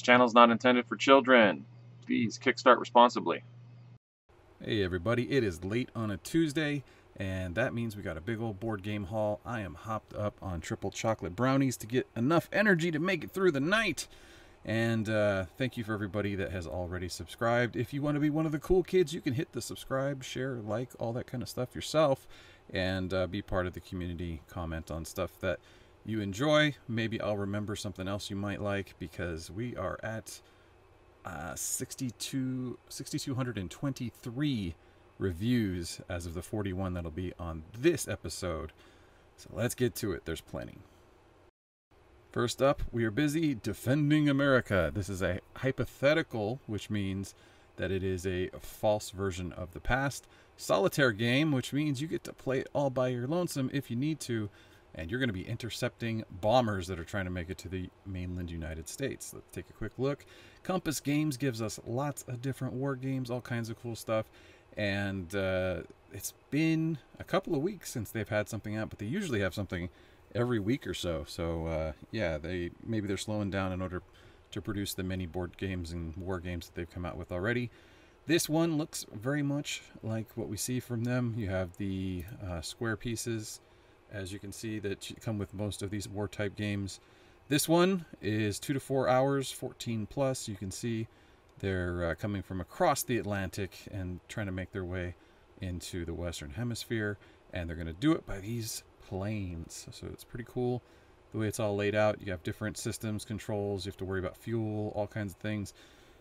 This channel is not intended for children. Please kickstart responsibly. Hey everybody, it is late on a Tuesday, and that means we got a big old board game haul. I am hopped up on triple chocolate brownies to get enough energy to make it through the night. And uh, thank you for everybody that has already subscribed. If you want to be one of the cool kids, you can hit the subscribe, share, like, all that kind of stuff yourself, and uh, be part of the community. Comment on stuff that you enjoy. Maybe I'll remember something else you might like because we are at uh, 62, 6,223 reviews as of the 41 that'll be on this episode. So let's get to it. There's plenty. First up, we are busy defending America. This is a hypothetical, which means that it is a false version of the past. Solitaire game, which means you get to play it all by your lonesome if you need to, and you're going to be intercepting bombers that are trying to make it to the mainland United States. Let's take a quick look. Compass Games gives us lots of different war games, all kinds of cool stuff, and uh, it's been a couple of weeks since they've had something out, but they usually have something every week or so. So uh, yeah, they maybe they're slowing down in order to produce the many board games and war games that they've come out with already. This one looks very much like what we see from them. You have the uh, square pieces, as you can see, that come with most of these war type games. This one is two to four hours, 14 plus. You can see they're uh, coming from across the Atlantic and trying to make their way into the Western Hemisphere. And they're going to do it by these planes. So it's pretty cool the way it's all laid out. You have different systems, controls, you have to worry about fuel, all kinds of things.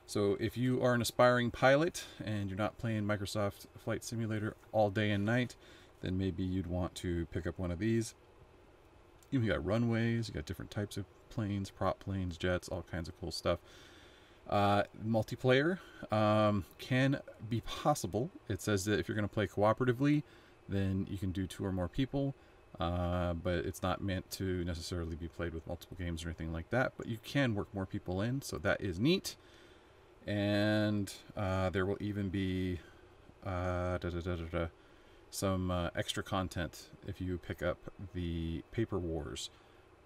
So if you are an aspiring pilot and you're not playing Microsoft Flight Simulator all day and night, then maybe you'd want to pick up one of these. You got runways, you got different types of planes, prop planes, jets, all kinds of cool stuff. Uh, multiplayer um, can be possible. It says that if you're going to play cooperatively, then you can do two or more people. Uh, but it's not meant to necessarily be played with multiple games or anything like that. But you can work more people in, so that is neat. And uh, there will even be uh, da, da, da, some uh, extra content if you pick up the Paper Wars.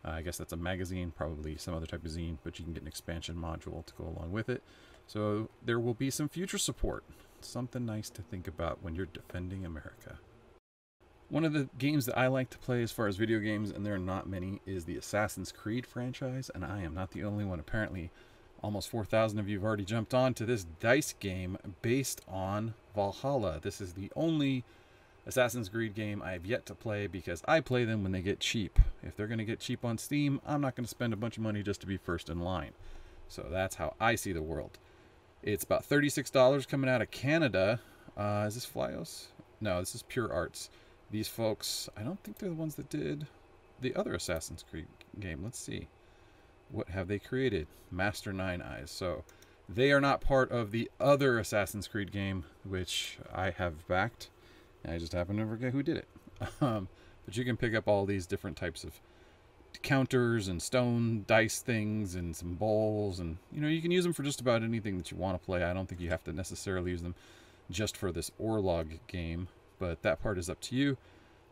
Uh, I guess that's a magazine, probably some other type of zine, but you can get an expansion module to go along with it. So there will be some future support. Something nice to think about when you're defending America. One of the games that I like to play as far as video games, and there are not many, is the Assassin's Creed franchise, and I am not the only one. Apparently, almost 4,000 of you have already jumped on to this dice game based on Valhalla. This is the only Assassin's Creed game I have yet to play because I play them when they get cheap. If they're going to get cheap on Steam, I'm not going to spend a bunch of money just to be first in line. So that's how I see the world. It's about $36 coming out of Canada. Uh, is this Flyos? No, this is Pure Arts. These folks, I don't think they're the ones that did the other Assassin's Creed game. Let's see. What have they created? Master Nine Eyes. So they are not part of the other Assassin's Creed game, which I have backed. I just happen to forget who did it. Um, but you can pick up all these different types of counters and stone dice things and some bowls and you know you can use them for just about anything that you want to play i don't think you have to necessarily use them just for this orlog game but that part is up to you.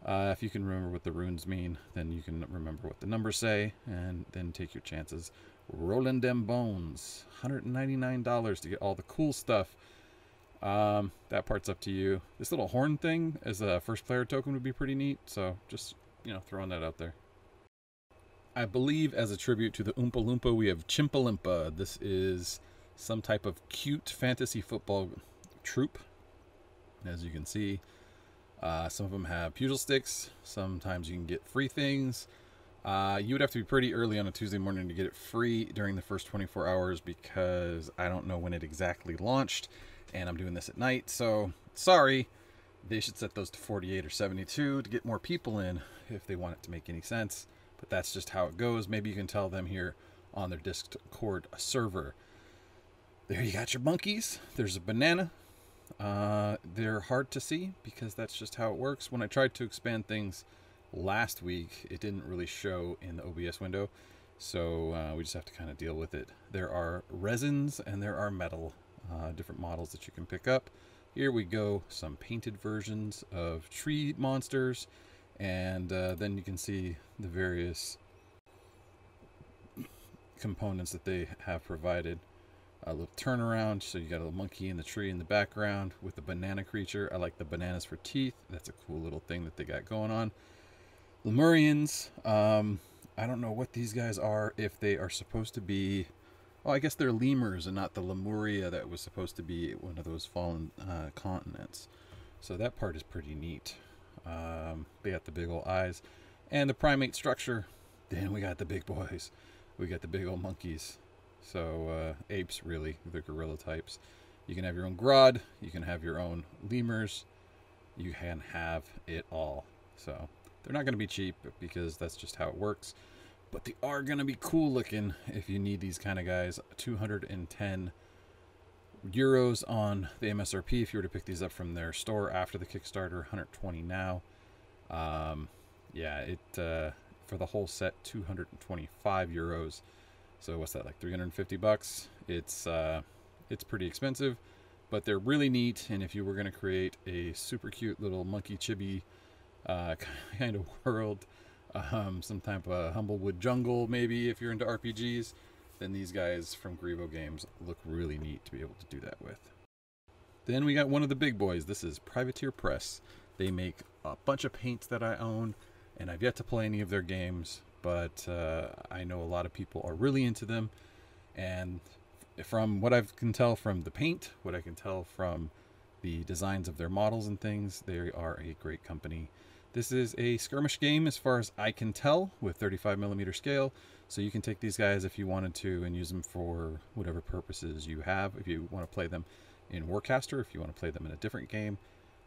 Uh, if you can remember what the runes mean, then you can remember what the numbers say, and then take your chances. Rolling them bones. $199 to get all the cool stuff. Um, that part's up to you. This little horn thing as a first player token would be pretty neat, so just, you know, throwing that out there. I believe as a tribute to the Oompa Loompa, we have Chimpah Limpah. This is some type of cute fantasy football troop. As you can see, uh, some of them have pugil sticks. Sometimes you can get free things. Uh, you would have to be pretty early on a Tuesday morning to get it free during the first 24 hours because I don't know when it exactly launched and I'm doing this at night. So sorry, they should set those to 48 or 72 to get more people in if they want it to make any sense. But that's just how it goes. Maybe you can tell them here on their Discord server. There you got your monkeys. There's a banana. Uh, they're hard to see because that's just how it works. When I tried to expand things last week, it didn't really show in the OBS window. So uh, we just have to kind of deal with it. There are resins and there are metal, uh, different models that you can pick up. Here we go, some painted versions of tree monsters. And uh, then you can see the various components that they have provided. A little turnaround, so you got a little monkey in the tree in the background with the banana creature. I like the bananas for teeth. That's a cool little thing that they got going on. Lemurians, um, I don't know what these guys are, if they are supposed to be Oh, I guess they're lemurs and not the Lemuria that was supposed to be one of those fallen uh, continents. So that part is pretty neat. Um, they got the big old eyes and the primate structure. Then we got the big boys. We got the big old monkeys. So uh, apes, really, the gorilla types. You can have your own Grodd. You can have your own lemurs. You can have it all. So they're not going to be cheap because that's just how it works but they are going to be cool looking if you need these kind of guys 210 euros on the msrp if you were to pick these up from their store after the kickstarter 120 now. Um, yeah it uh, for the whole set 225 euros. So what's that like 350 bucks? It's uh, it's pretty expensive but they're really neat. And if you were going to create a super cute little monkey chibi uh, kind of world um, some type of Humblewood Jungle, maybe if you're into RPGs, then these guys from Greebo Games look really neat to be able to do that with. Then we got one of the big boys. This is Privateer Press. They make a bunch of paints that I own, and I've yet to play any of their games, but uh, I know a lot of people are really into them. And from what I can tell from the paint, what I can tell from the designs of their models and things, they are a great company. This is a skirmish game as far as I can tell with 35 millimeter scale. So you can take these guys if you wanted to and use them for whatever purposes you have. If you want to play them in Warcaster, if you want to play them in a different game,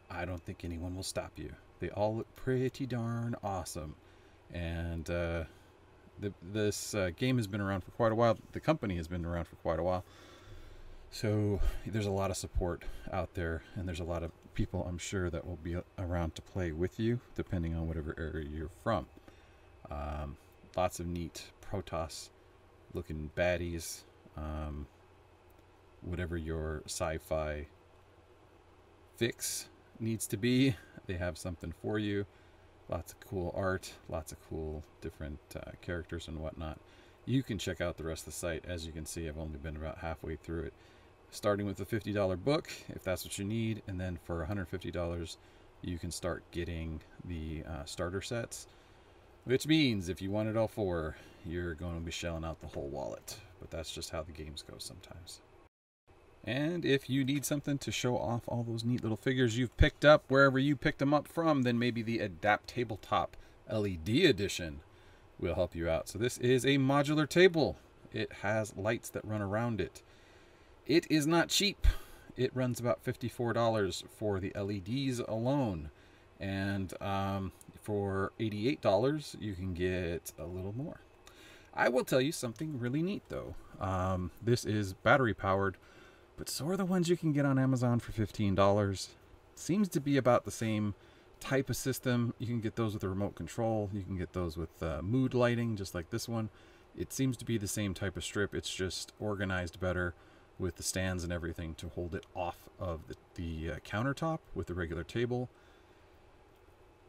I don't think anyone will stop you. They all look pretty darn awesome. And uh, the, this uh, game has been around for quite a while. The company has been around for quite a while. So there's a lot of support out there, and there's a lot of people I'm sure that will be around to play with you, depending on whatever area you're from. Um, lots of neat Protoss looking baddies. Um, whatever your sci-fi fix needs to be, they have something for you. Lots of cool art, lots of cool different uh, characters and whatnot. You can check out the rest of the site. As you can see, I've only been about halfway through it starting with the $50 book if that's what you need and then for $150 you can start getting the uh, starter sets which means if you want it all four you're going to be shelling out the whole wallet but that's just how the games go sometimes. And if you need something to show off all those neat little figures you've picked up wherever you picked them up from then maybe the AdapTableTop led edition will help you out. So this is a modular table. It has lights that run around it it is not cheap. It runs about $54 for the LEDs alone. And um, for $88, you can get a little more. I will tell you something really neat though. Um, this is battery powered, but so are the ones you can get on Amazon for $15. Seems to be about the same type of system. You can get those with a remote control. You can get those with uh, mood lighting, just like this one. It seems to be the same type of strip. It's just organized better with the stands and everything to hold it off of the, the uh, countertop with the regular table.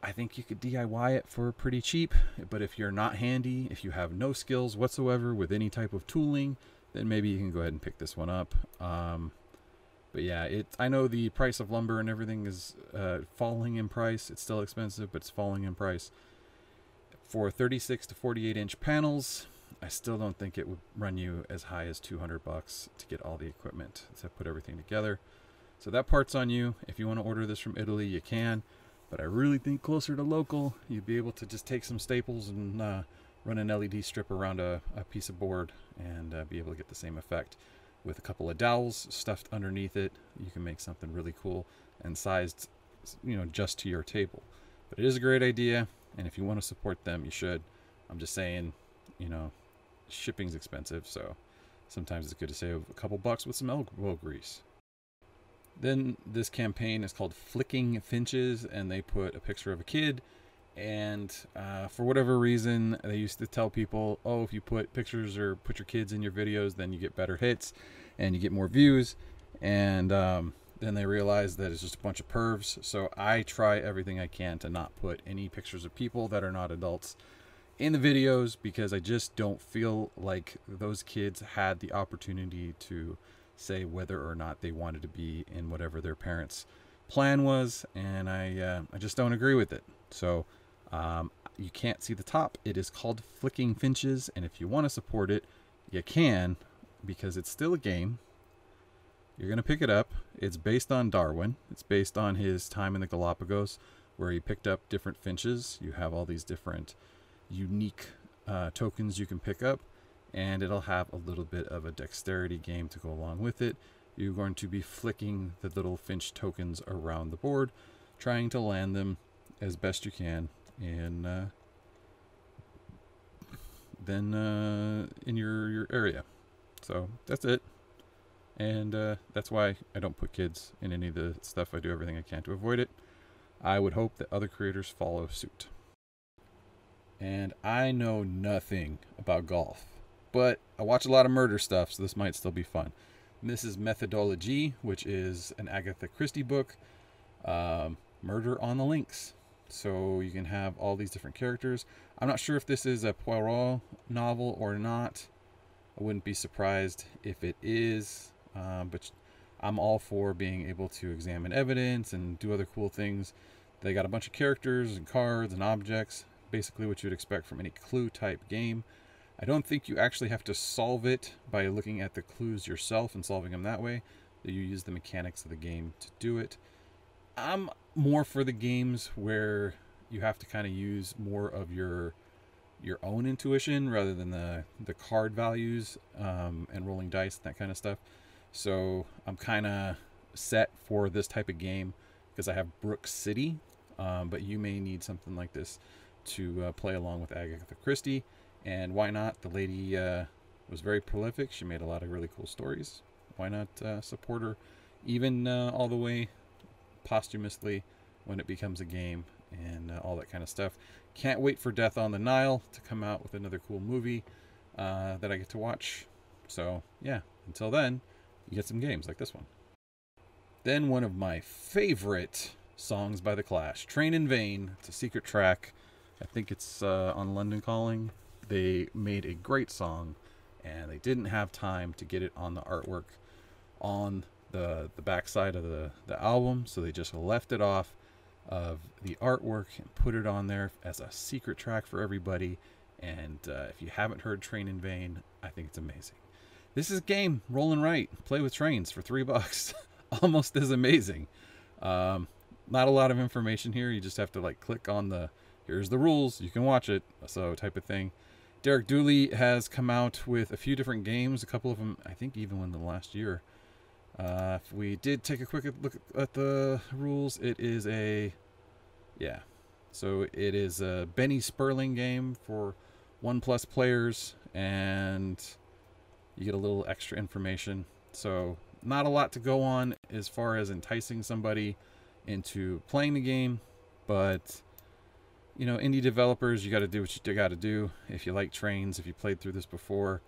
I think you could DIY it for pretty cheap, but if you're not handy, if you have no skills whatsoever with any type of tooling, then maybe you can go ahead and pick this one up. Um, but yeah, it. I know the price of lumber and everything is uh, falling in price. It's still expensive, but it's falling in price. For 36 to 48 inch panels, I still don't think it would run you as high as 200 bucks to get all the equipment to put everything together. So that part's on you. If you want to order this from Italy, you can. But I really think closer to local, you'd be able to just take some staples and uh, run an LED strip around a, a piece of board and uh, be able to get the same effect. With a couple of dowels stuffed underneath it, you can make something really cool and sized, you know, just to your table. But it is a great idea, and if you want to support them, you should. I'm just saying, you know, shipping's expensive, so sometimes it's good to save a couple bucks with some elbow grease. Then this campaign is called Flicking Finches, and they put a picture of a kid. And uh, for whatever reason, they used to tell people, oh, if you put pictures or put your kids in your videos, then you get better hits and you get more views. And um, then they realized that it's just a bunch of pervs. So I try everything I can to not put any pictures of people that are not adults in the videos because I just don't feel like those kids had the opportunity to say whether or not they wanted to be in whatever their parents' plan was, and I uh, I just don't agree with it. So um, you can't see the top. It is called Flicking Finches, and if you want to support it, you can because it's still a game. You're going to pick it up. It's based on Darwin. It's based on his time in the Galapagos where he picked up different finches. You have all these different unique uh, tokens you can pick up, and it'll have a little bit of a dexterity game to go along with it. You're going to be flicking the little finch tokens around the board, trying to land them as best you can in uh, then uh, in your your area. So that's it, and uh, that's why I don't put kids in any of the stuff. I do everything I can to avoid it. I would hope that other creators follow suit. And I know nothing about golf, but I watch a lot of murder stuff, so this might still be fun. And this is Methodology, which is an Agatha Christie book, um, Murder on the Links. So you can have all these different characters. I'm not sure if this is a Poirot novel or not. I wouldn't be surprised if it is, um, but I'm all for being able to examine evidence and do other cool things. They got a bunch of characters and cards and objects, basically what you'd expect from any clue type game. I don't think you actually have to solve it by looking at the clues yourself and solving them that way. You use the mechanics of the game to do it. I'm more for the games where you have to kind of use more of your your own intuition rather than the the card values um, and rolling dice and that kind of stuff. So I'm kind of set for this type of game because I have Brook City, um, but you may need something like this to uh, play along with Agatha Christie. And why not? The lady uh, was very prolific. She made a lot of really cool stories. Why not uh, support her, even uh, all the way posthumously when it becomes a game and uh, all that kind of stuff. Can't wait for Death on the Nile to come out with another cool movie uh, that I get to watch. So, yeah, until then you get some games like this one. Then one of my favorite songs by The Clash, Train in Vain. It's a secret track. I think it's uh, on London Calling. They made a great song, and they didn't have time to get it on the artwork on the the backside of the, the album, so they just left it off of the artwork and put it on there as a secret track for everybody. And uh, if you haven't heard Train in Vain, I think it's amazing. This is a game, roll and write. Play with trains for three bucks. Almost as amazing. Um, not a lot of information here. You just have to like click on the here's the rules. You can watch it. So type of thing. Derik Duley has come out with a few different games. A couple of them, I think, even in the last year. Uh, if we did take a quick look at the rules, it is a yeah. So it is a Benny Sperling game for one plus players and you get a little extra information. So not a lot to go on as far as enticing somebody into playing the game, but you know, indie developers, you got to do what you got to do. If you like trains, if you played through this before,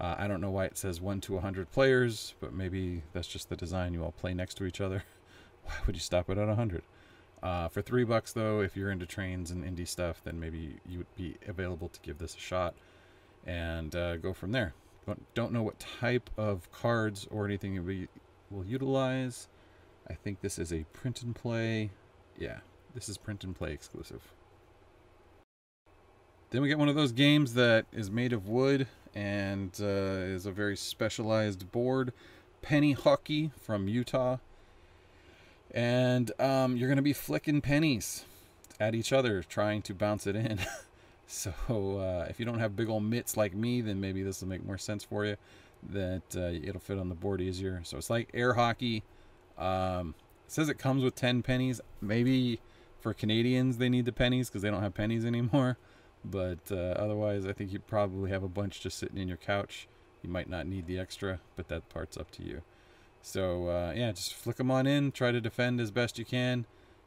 uh, I don't know why it says one to 100 players, but maybe that's just the design. You all play next to each other. Why would you stop it at 100? Uh, for three bucks, though, if you're into trains and indie stuff, then maybe you would be available to give this a shot and uh, go from there But don't know what type of cards or anything we will utilize. I think this is a print and play. Yeah, this is print and play exclusive. Then we get one of those games that is made of wood and uh, is a very specialized board. Penni Hocki from Utah. And um, you're going to be flicking pennies at each other, trying to bounce it in. So uh, if you don't have big old mitts like me, then maybe this will make more sense for you. That uh, it'll fit on the board easier. So it's like air hockey. Um, it says it comes with 10 pennies. Maybe for Canadians they need the pennies because they don't have pennies anymore. But uh, otherwise, I think you probably have a bunch just sitting in your couch. You might not need the extra, but that part's up to you. So uh, yeah, just flick them on in. Try to defend as best you can,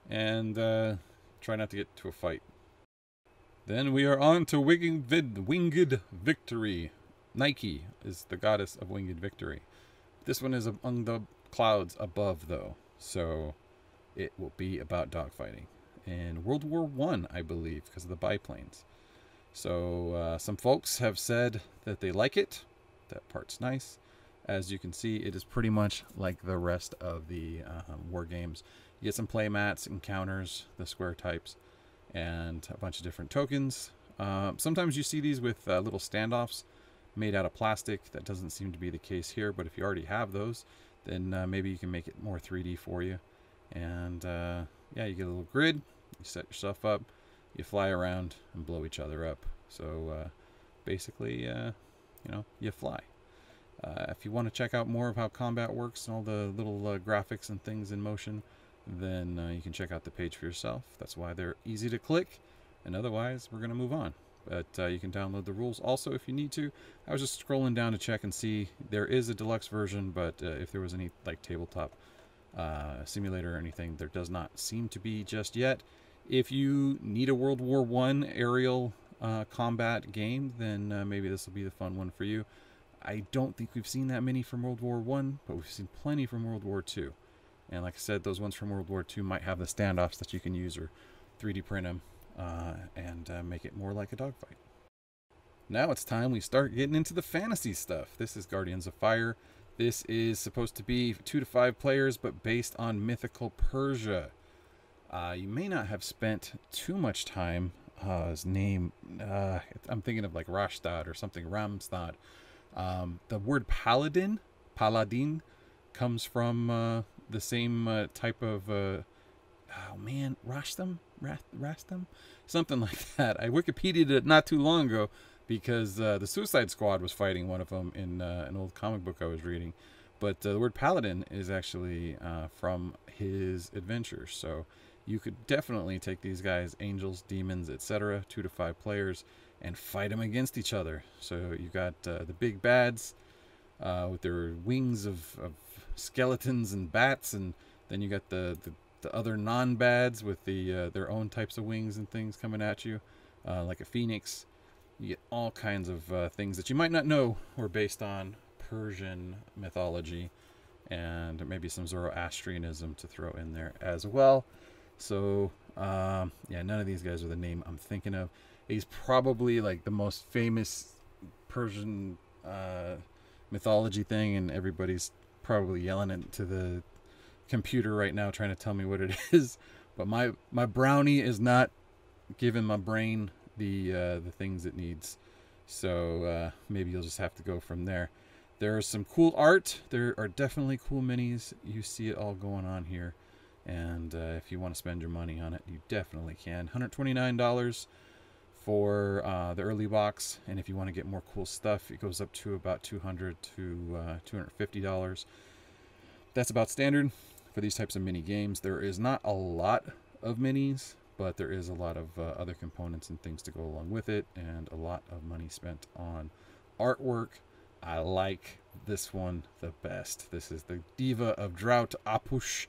and uh, try not to get to a fight. Then we are on to winged, winged victory. Nike is the goddess of winged victory. This one is among the clouds above, though, so it will be about dogfighting in World War One, I, I believe, because of the biplanes. So uh, some folks have said that they like it. That part's nice. As you can see, it is pretty much like the rest of the um, war games. You get some play mats, encounters, the square types, and a bunch of different tokens. Uh, sometimes you see these with uh, little standoffs made out of plastic. That doesn't seem to be the case here, but if you already have those, then uh, maybe you can make it more 3D for you. And uh, yeah, you get a little grid, you set yourself up, you fly around and blow each other up. So uh, basically, uh, you know, you fly. Uh, if you want to check out more of how combat works and all the little uh, graphics and things in motion, then uh, you can check out the page for yourself. That's why they're easy to click. And otherwise, we're going to move on. But uh, you can download the rules also if you need to. I was just scrolling down to check and see there is a deluxe version, but if there was any like tabletop simulator or anything, there does not seem to be just yet. If you need a World War One aerial combat game, then maybe this will be the fun one for you. I don't think we've seen that many from World War One, but we've seen plenty from World War Two. And like I said, those ones from World War II might have the standoffs that you can use or 3D print them uh, and uh, make it more like a dogfight. Now it's time we start getting into the fantasy stuff. This is Guardians of Fire. This is supposed to be two to five players, but based on mythical Persia. Uh, you may not have spent too much time. Uh, his name, uh, I'm thinking of like Rashtad or something, Ramstad. Um, the word paladin, paladin, comes from uh, the same uh, type of uh, oh man, Rastam, Rastam, something like that. I Wikipedia'd it not too long ago because the Suicide Squad was fighting one of them in an old comic book I was reading. But the word paladin is actually from his adventures, so you could definitely take these guys, angels, demons, etc., two to five players, and fight them against each other. So you got the big bads with their wings of, of skeletons and bats, and then you got the the, the other non-bads with the uh, their own types of wings and things coming at you, uh, like a phoenix. You get all kinds of uh, things that you might not know were based on Persian mythology, and maybe some Zoroastrianism to throw in there as well. So um, yeah, none of these guys are the name I'm thinking of. He's probably like the most famous Persian uh, mythology thing, and everybody's probably yelling it to the computer right now trying to tell me what it is. But my my brownie is not giving my brain the uh, the things it needs. So uh, maybe you'll just have to go from there. There is some cool art. There are definitely cool minis. You see it all going on here. And uh, if you want to spend your money on it, you definitely can. $129 for uh, the early box, and if you want to get more cool stuff, it goes up to about 200 to uh, 250 dollars. That's about standard for these types of mini games. There is not a lot of minis, but there is a lot of uh, other components and things to go along with it, and a lot of money spent on artwork. I like this one the best. This is the Diva of Drought Apush,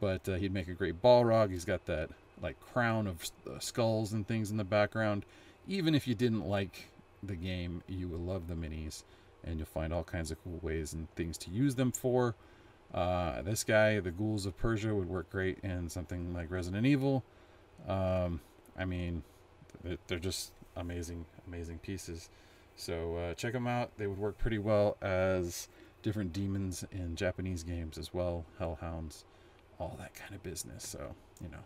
but uh, he'd make a great Balrog. He's got that like crown of uh, skulls and things in the background. Even if you didn't like the game, you will love the minis, and you'll find all kinds of cool ways and things to use them for. Uh, this guy, the Ghouls of Persia, would work great in something like Resident Evil. Um, I mean, they're just amazing, amazing pieces. So uh, check them out. They would work pretty well as different demons in Japanese games as well, hellhounds, all that kind of business. So, you know,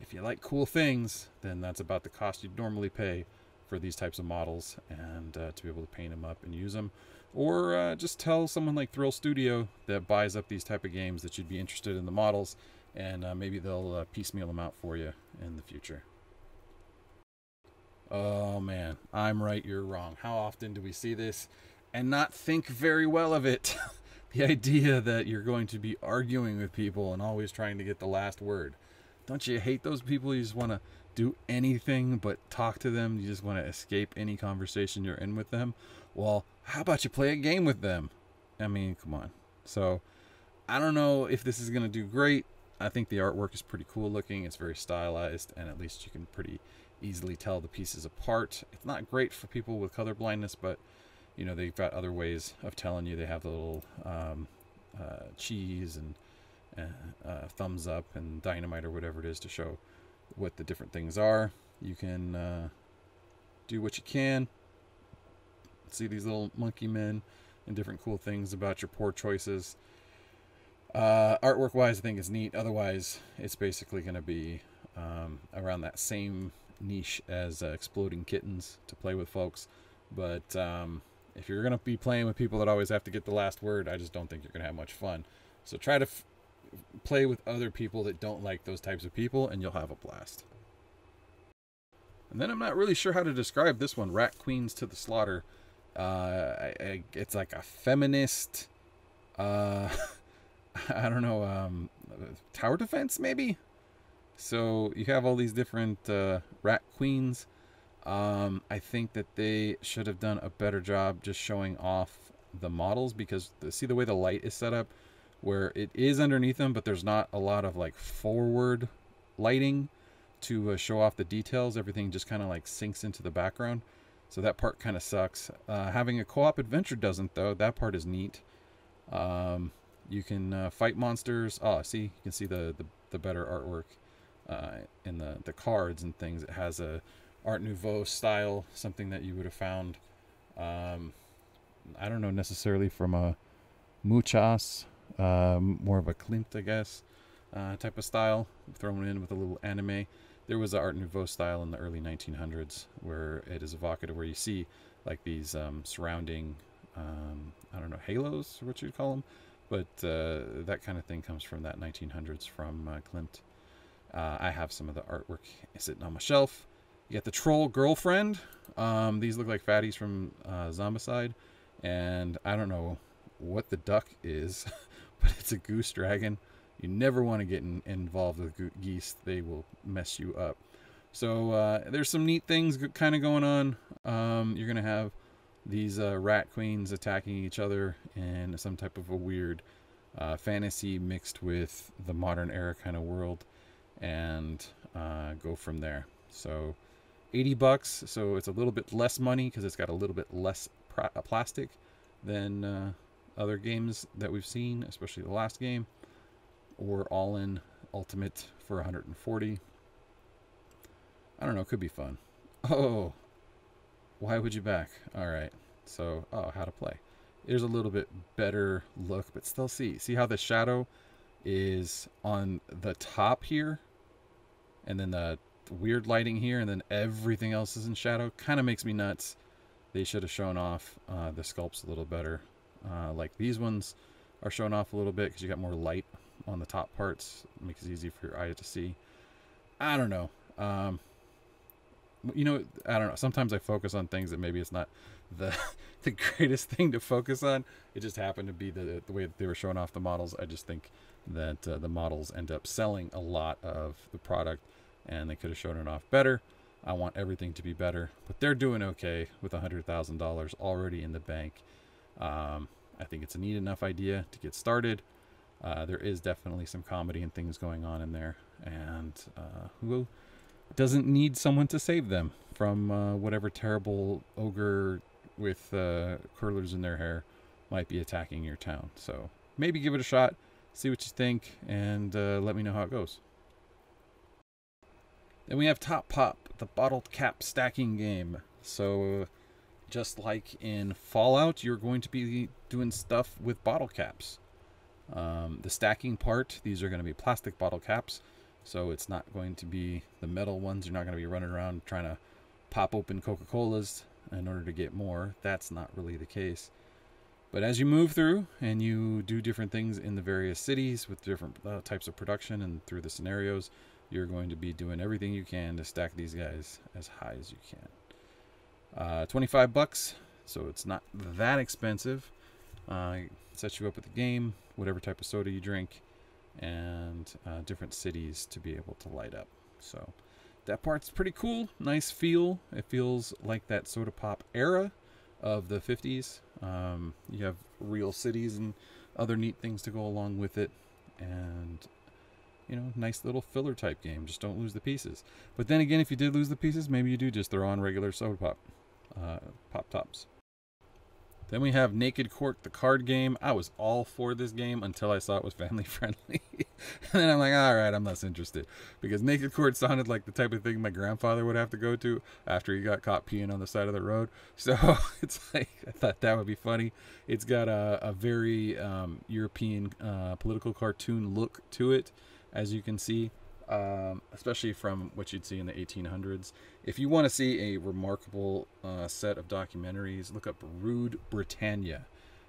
if you like cool things, then that's about the cost you'd normally pay for these types of models and uh, to be able to paint them up and use them. Or uh, just tell someone like Thrill Studio that buys up these type of games that you'd be interested in the models and uh, maybe they'll uh, piecemeal them out for you in the future. Oh man, I'm right, you're wrong. How often do we see this and not think very well of it? the idea that you're going to be arguing with people and always trying to get the last word. Don't you hate those people? You just want to do anything but talk to them. You just want to escape any conversation you're in with them. Well, how about you play a game with them? I mean, come on. So, I don't know if this is going to do great. I think the artwork is pretty cool looking. It's very stylized, and at least you can pretty easily tell the pieces apart. It's not great for people with color blindness, but you know they've got other ways of telling you. They have the little um, uh, cheese and uh, thumbs up and dynamite or whatever it is to show what the different things are. You can uh, do what you can. See these little monkey men and different cool things about your poor choices. Uh, artwork wise, I think it's neat. Otherwise, it's basically going to be um, around that same niche as uh, Exploding Kittens to play with folks. But um, if you're going to be playing with people that always have to get the last word, I just don't think you're going to have much fun. So try to f- play with other people that don't like those types of people, and you'll have a blast. And then I'm not really sure how to describe this one, Rat Queens to the Slaughter. Uh, I, I, it's like a feminist, uh, I don't know, um, tower defense maybe. So you have all these different uh, rat queens. Um, I think that they should have done a better job just showing off the models because the, see the way the light is set up, where it is underneath them, but there's not a lot of like forward lighting to uh, show off the details. Everything just kind of like sinks into the background. So that part kind of sucks. Uh, having a co-op adventure doesn't though. That part is neat. Um, you can uh, fight monsters. Oh, see, you can see the the, the better artwork uh, in the the cards and things. It has a Art Nouveau style, something that you would have found. Um, I don't know necessarily from a Muchas, um, more of a Klimt, I guess, uh, type of style, thrown in with a little anime. There was an Art Nouveau style in the early 1900s where it is evocative, where you see like these um, surrounding, um, I don't know, halos, or what you'd call them, but uh, that kind of thing comes from that 1900s from uh, Klimt. Uh, I have some of the artwork sitting on my shelf. You got the troll girlfriend. Um, these look like fatties from uh, Zombicide, and I don't know what the duck is, but it's a goose dragon. You never want to get in, involved with geese; they will mess you up. So uh, there's some neat things kind of going on. Um, you're gonna have these uh, rat queens attacking each other in some type of a weird uh, fantasy mixed with the modern era kind of world, and uh, go from there. So 80 bucks, so it's a little bit less money because it's got a little bit less uh, plastic than uh, other games that we've seen, especially the last game, or all in ultimate for 140. I don't know, could be fun. Oh, why would you back? All right, so oh, how to play. There's a little bit better look, but still see see how the shadow is on the top here, and then the weird lighting here, and then everything else is in shadow. Kind of makes me nuts. They should have shown off uh, the sculpts a little better. Uh, like these ones are shown off a little bit because you got more light on the top parts. It makes it easy for your eye to see. I don't know. Um, you know, I don't know. Sometimes I focus on things that maybe it's not the the greatest thing to focus on. It just happened to be the the way that they were showing off the models. I just think that uh, the models end up selling a lot of the product and they could have shown it off better. I want everything to be better, but they're doing okay with $100,000 already in the bank. Um, I think it's a neat enough idea to get started. Uh, there is definitely some comedy and things going on in there, and uh, who doesn't need someone to save them from uh, whatever terrible ogre with uh, curlers in their hair might be attacking your town? So maybe give it a shot, see what you think, and uh, let me know how it goes. Then we have Top Pop, the bottled cap stacking game. So, just like in Fallout, you're going to be doing stuff with bottle caps. Um, the stacking part, these are going to be plastic bottle caps. So, it's not going to be the metal ones. You're not going to be running around trying to pop open Coca Colas in order to get more. That's not really the case. But as you move through and you do different things in the various cities with different uh, types of production and through the scenarios, you're going to be doing everything you can to stack these guys as high as you can. Uh, 25 bucks, so it's not that expensive. Uh, sets you up with the game, whatever type of soda you drink, and uh, different cities to be able to light up. So that part's pretty cool. Nice feel. It feels like that soda pop era of the 50s. Um, you have real cities and other neat things to go along with it. And you know, nice little filler type game. Just don't lose the pieces. But then again, if you did lose the pieces, maybe you do just throw on regular soda pop, uh, pop tops. Then we have Naked Court, the card game. I was all for this game until I saw it was family friendly. and then I'm like, all right, I'm less interested. Because Naked Court sounded like the type of thing my grandfather would have to go to after he got caught peeing on the side of the road. So it's like, I thought that would be funny. It's got a, a very um, European uh, political cartoon look to it, as you can see um, especially from what you'd see in the 1800s. If you want to see a remarkable uh, set of documentaries, look up Rude Britannia,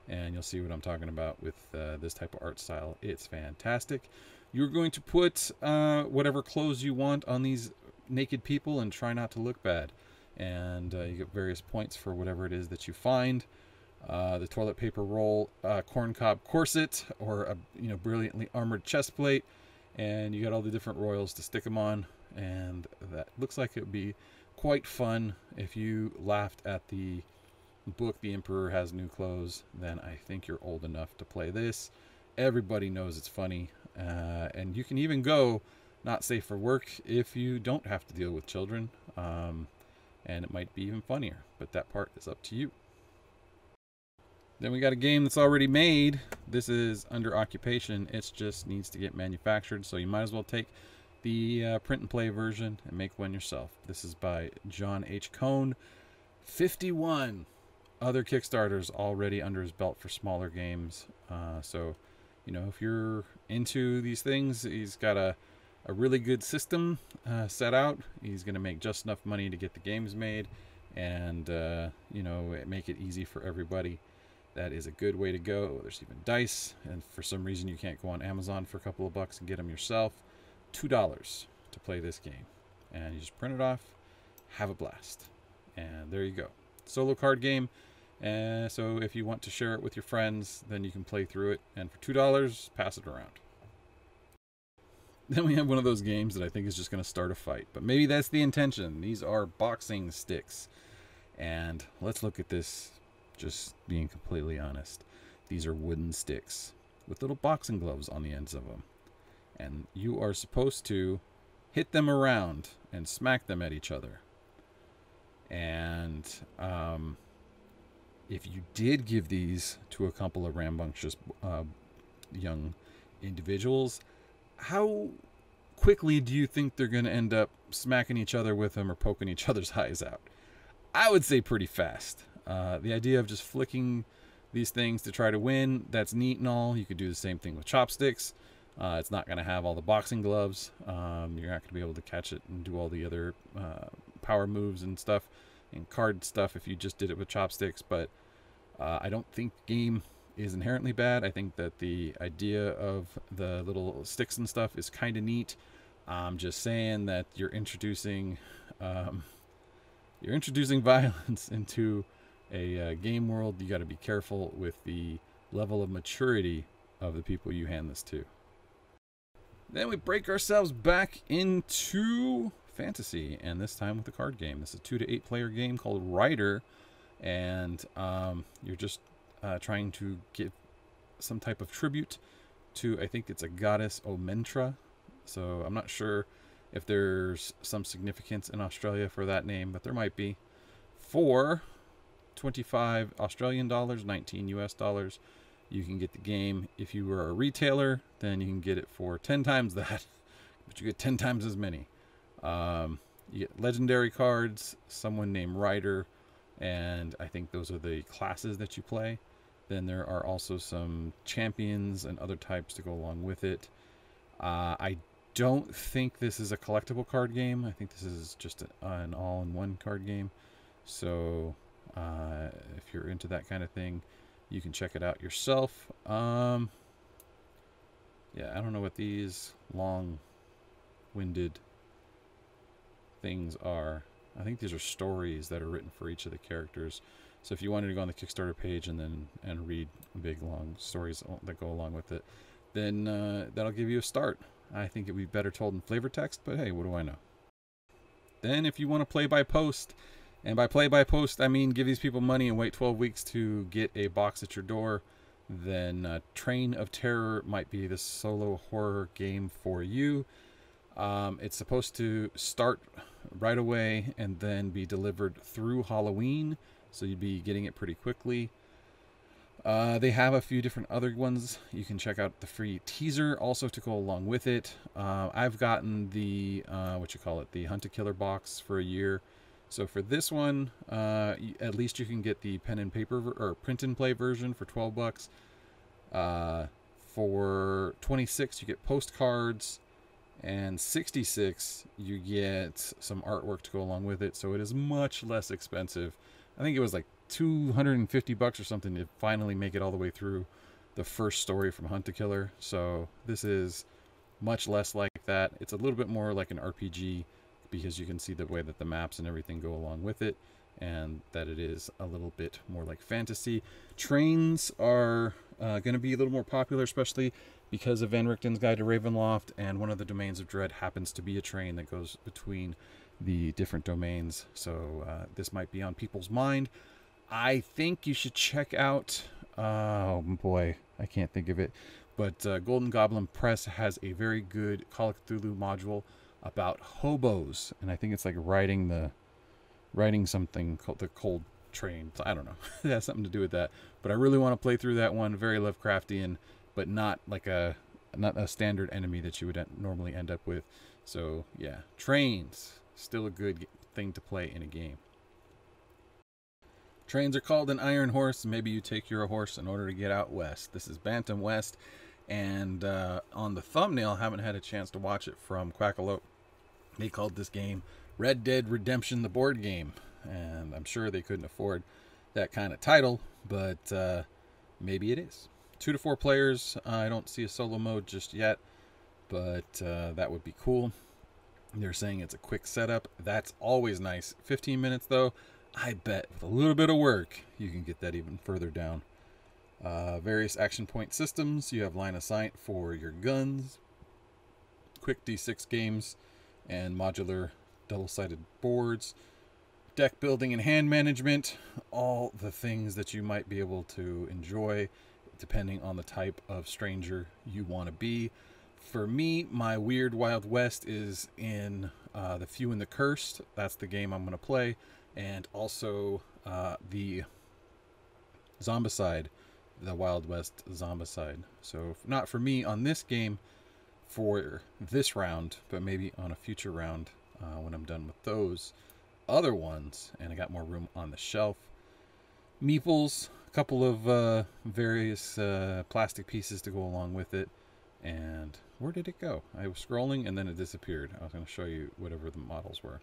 and you'll see what I'm talking about with uh, this type of art style. It's fantastic. You're going to put uh, whatever clothes you want on these naked people and try not to look bad. And uh, you get various points for whatever it is that you find. Uh, the toilet paper roll, uh, corncob corset, or a you know brilliantly armored chest plate and you got all the different royals to stick them on and that looks like it would be quite fun. If you laughed at the book the emperor has new clothes then i think you're old enough to play this. Everybody knows it's funny uh, and you can even go not safe for work if you don't have to deal with children um, and it might be even funnier but that part is up to you then we got a game that's already made. This is under occupation. It just needs to get manufactured. So you might as well take the uh, print and play version and make one yourself. This is by John H. Kohn. 51 other Kickstarters already under his belt for smaller games. Uh, so, you know, if you're into these things, he's got a, a really good system uh, set out. He's going to make just enough money to get the games made and, uh, you know, make it easy for everybody that is a good way to go. There's even dice, and for some reason you can't go on Amazon for a couple of bucks and get them yourself. Two dollars to play this game, and you just print it off, have a blast, and there you go. Solo card game. And so if you want to share it with your friends, then you can play through it, and for two dollars, pass it around. Then we have one of those games that I think is just going to start a fight, but maybe that's the intention. These are boxing sticks, and let's look at this just being completely honest. These are wooden sticks with little boxing gloves on the ends of them. And you are supposed to hit them around and smack them at each other. And um, if you did give these to a couple of rambunctious uh, young individuals, how quickly do you think they're going to end up smacking each other with them or poking each other's eyes out? I would say pretty fast. Uh, the idea of just flicking these things to try to win, that's neat and all. You could do the same thing with chopsticks. Uh, it's not going to have all the boxing gloves. Um, you're not going to be able to catch it and do all the other uh, power moves and stuff and card stuff if you just did it with chopsticks. But uh, I don't think the game is inherently bad. I think that the idea of the little sticks and stuff is kind of neat. I'm just saying that you're introducing um, you're introducing violence into a uh, game world, you got to be careful with the level of maturity of the people you hand this to. Then we break ourselves back into fantasy, and this time with a card game. This is a two to eight player game called Ryder, and um, you're just uh, trying to give some type of tribute to, I think it's a goddess Omentra. So I'm not sure if there's some significance in Australia for that name, but there might be. For 25 Australian dollars, 19 US dollars. You can get the game. If you were a retailer, then you can get it for 10 times that, but you get 10 times as many. Um, you get legendary cards, someone named Ryder, and I think those are the classes that you play. Then there are also some champions and other types to go along with it. Uh, I don't think this is a collectible card game. I think this is just an all-in-one card game. So uh, if you're into that kind of thing, you can check it out yourself. Um, yeah, I don't know what these long-winded things are. I think these are stories that are written for each of the characters. So if you wanted to go on the Kickstarter page and then and read big long stories that go along with it, then uh, that'll give you a start. I think it'd be better told in flavor text, but hey, what do I know? Then if you want to play by post, and by play by post, I mean give these people money and wait 12 weeks to get a box at your door. Then uh, Train of Terror might be the solo horror game for you. Um, it's supposed to start right away and then be delivered through Halloween, so you'd be getting it pretty quickly. Uh, they have a few different other ones. You can check out the free teaser also to go along with it. Uh, I've gotten the, uh, what you call it, the Hunt a Killer box for a year. So for this one, uh, at least you can get the pen and paper or print and play version for 12 bucks. Uh, for 26, you get postcards, and 66, you get some artwork to go along with it. So it is much less expensive. I think it was like 250 bucks or something to finally make it all the way through the first story from Hunt a Killer. So this is much less like that. It's a little bit more like an RPG because you can see the way that the maps and everything go along with it and that it is a little bit more like fantasy. Trains are uh, going to be a little more popular, especially because of Van Richten's Guide to Ravenloft, and one of the domains of Dread happens to be a train that goes between the different domains. So uh, this might be on people's mind. I think you should check out. Oh boy, I can't think of it. But uh, Golden Goblin Press has a very good Call of Cthulhu module about hobos, and I think it's like riding the riding something called the cold train. I don't know. it has something to do with that. But I really want to play through that one. Very Lovecraftian, but not like a not a standard enemy that you would normally end up with. So yeah, trains still a good thing to play in a game. Trains are called an iron horse. Maybe you take your horse in order to get out west. This is Bantam West, and uh, on the thumbnail, haven't had a chance to watch it from Quackalope. They called this game Red Dead Redemption, the board game, and I'm sure they couldn't afford that kind of title, but uh, maybe it is. Two to four players. Uh, I don't see a solo mode just yet, but uh, that would be cool. They're saying it's a quick setup. That's always nice. 15 minutes though. I bet with a little bit of work, you can get that even further down. Uh, various action point systems. You have line of sight for your guns, quick D6 games, and modular double-sided boards, deck building and hand management, all the things that you might be able to enjoy depending on the type of stranger you want to be. For me, my Weird Wild West is in uh, The Few and the Cursed. That's the game I'm going to play and also uh, the Zombicide, the Wild West Zombicide. So not for me on this game for this round, but maybe on a future round uh, when I'm done with those other ones, and I got more room on the shelf. Meeples, a couple of uh, various uh, plastic pieces to go along with it, and where did it go? I was scrolling and then it disappeared. I was going to show you whatever the models were.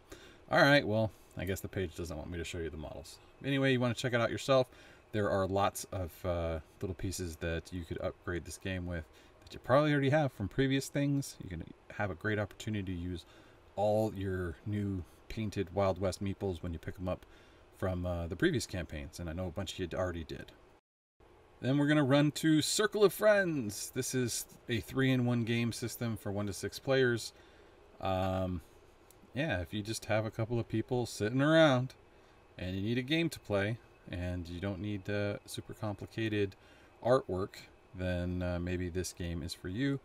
All right, well, I guess the page doesn't want me to show you the models. Anyway, you want to check it out yourself. There are lots of uh, little pieces that you could upgrade this game with that you probably already have from previous things. You can have a great opportunity to use all your new painted Wild West meeples when you pick them up from uh, the previous campaigns, and I know a bunch of you already did. Then we're going to run to Circle of Friends. This is a three-in-one game system for one to six players. Um, yeah, if you just have a couple of people sitting around and you need a game to play and you don't need uh, super complicated artwork, then uh, maybe this game is for you.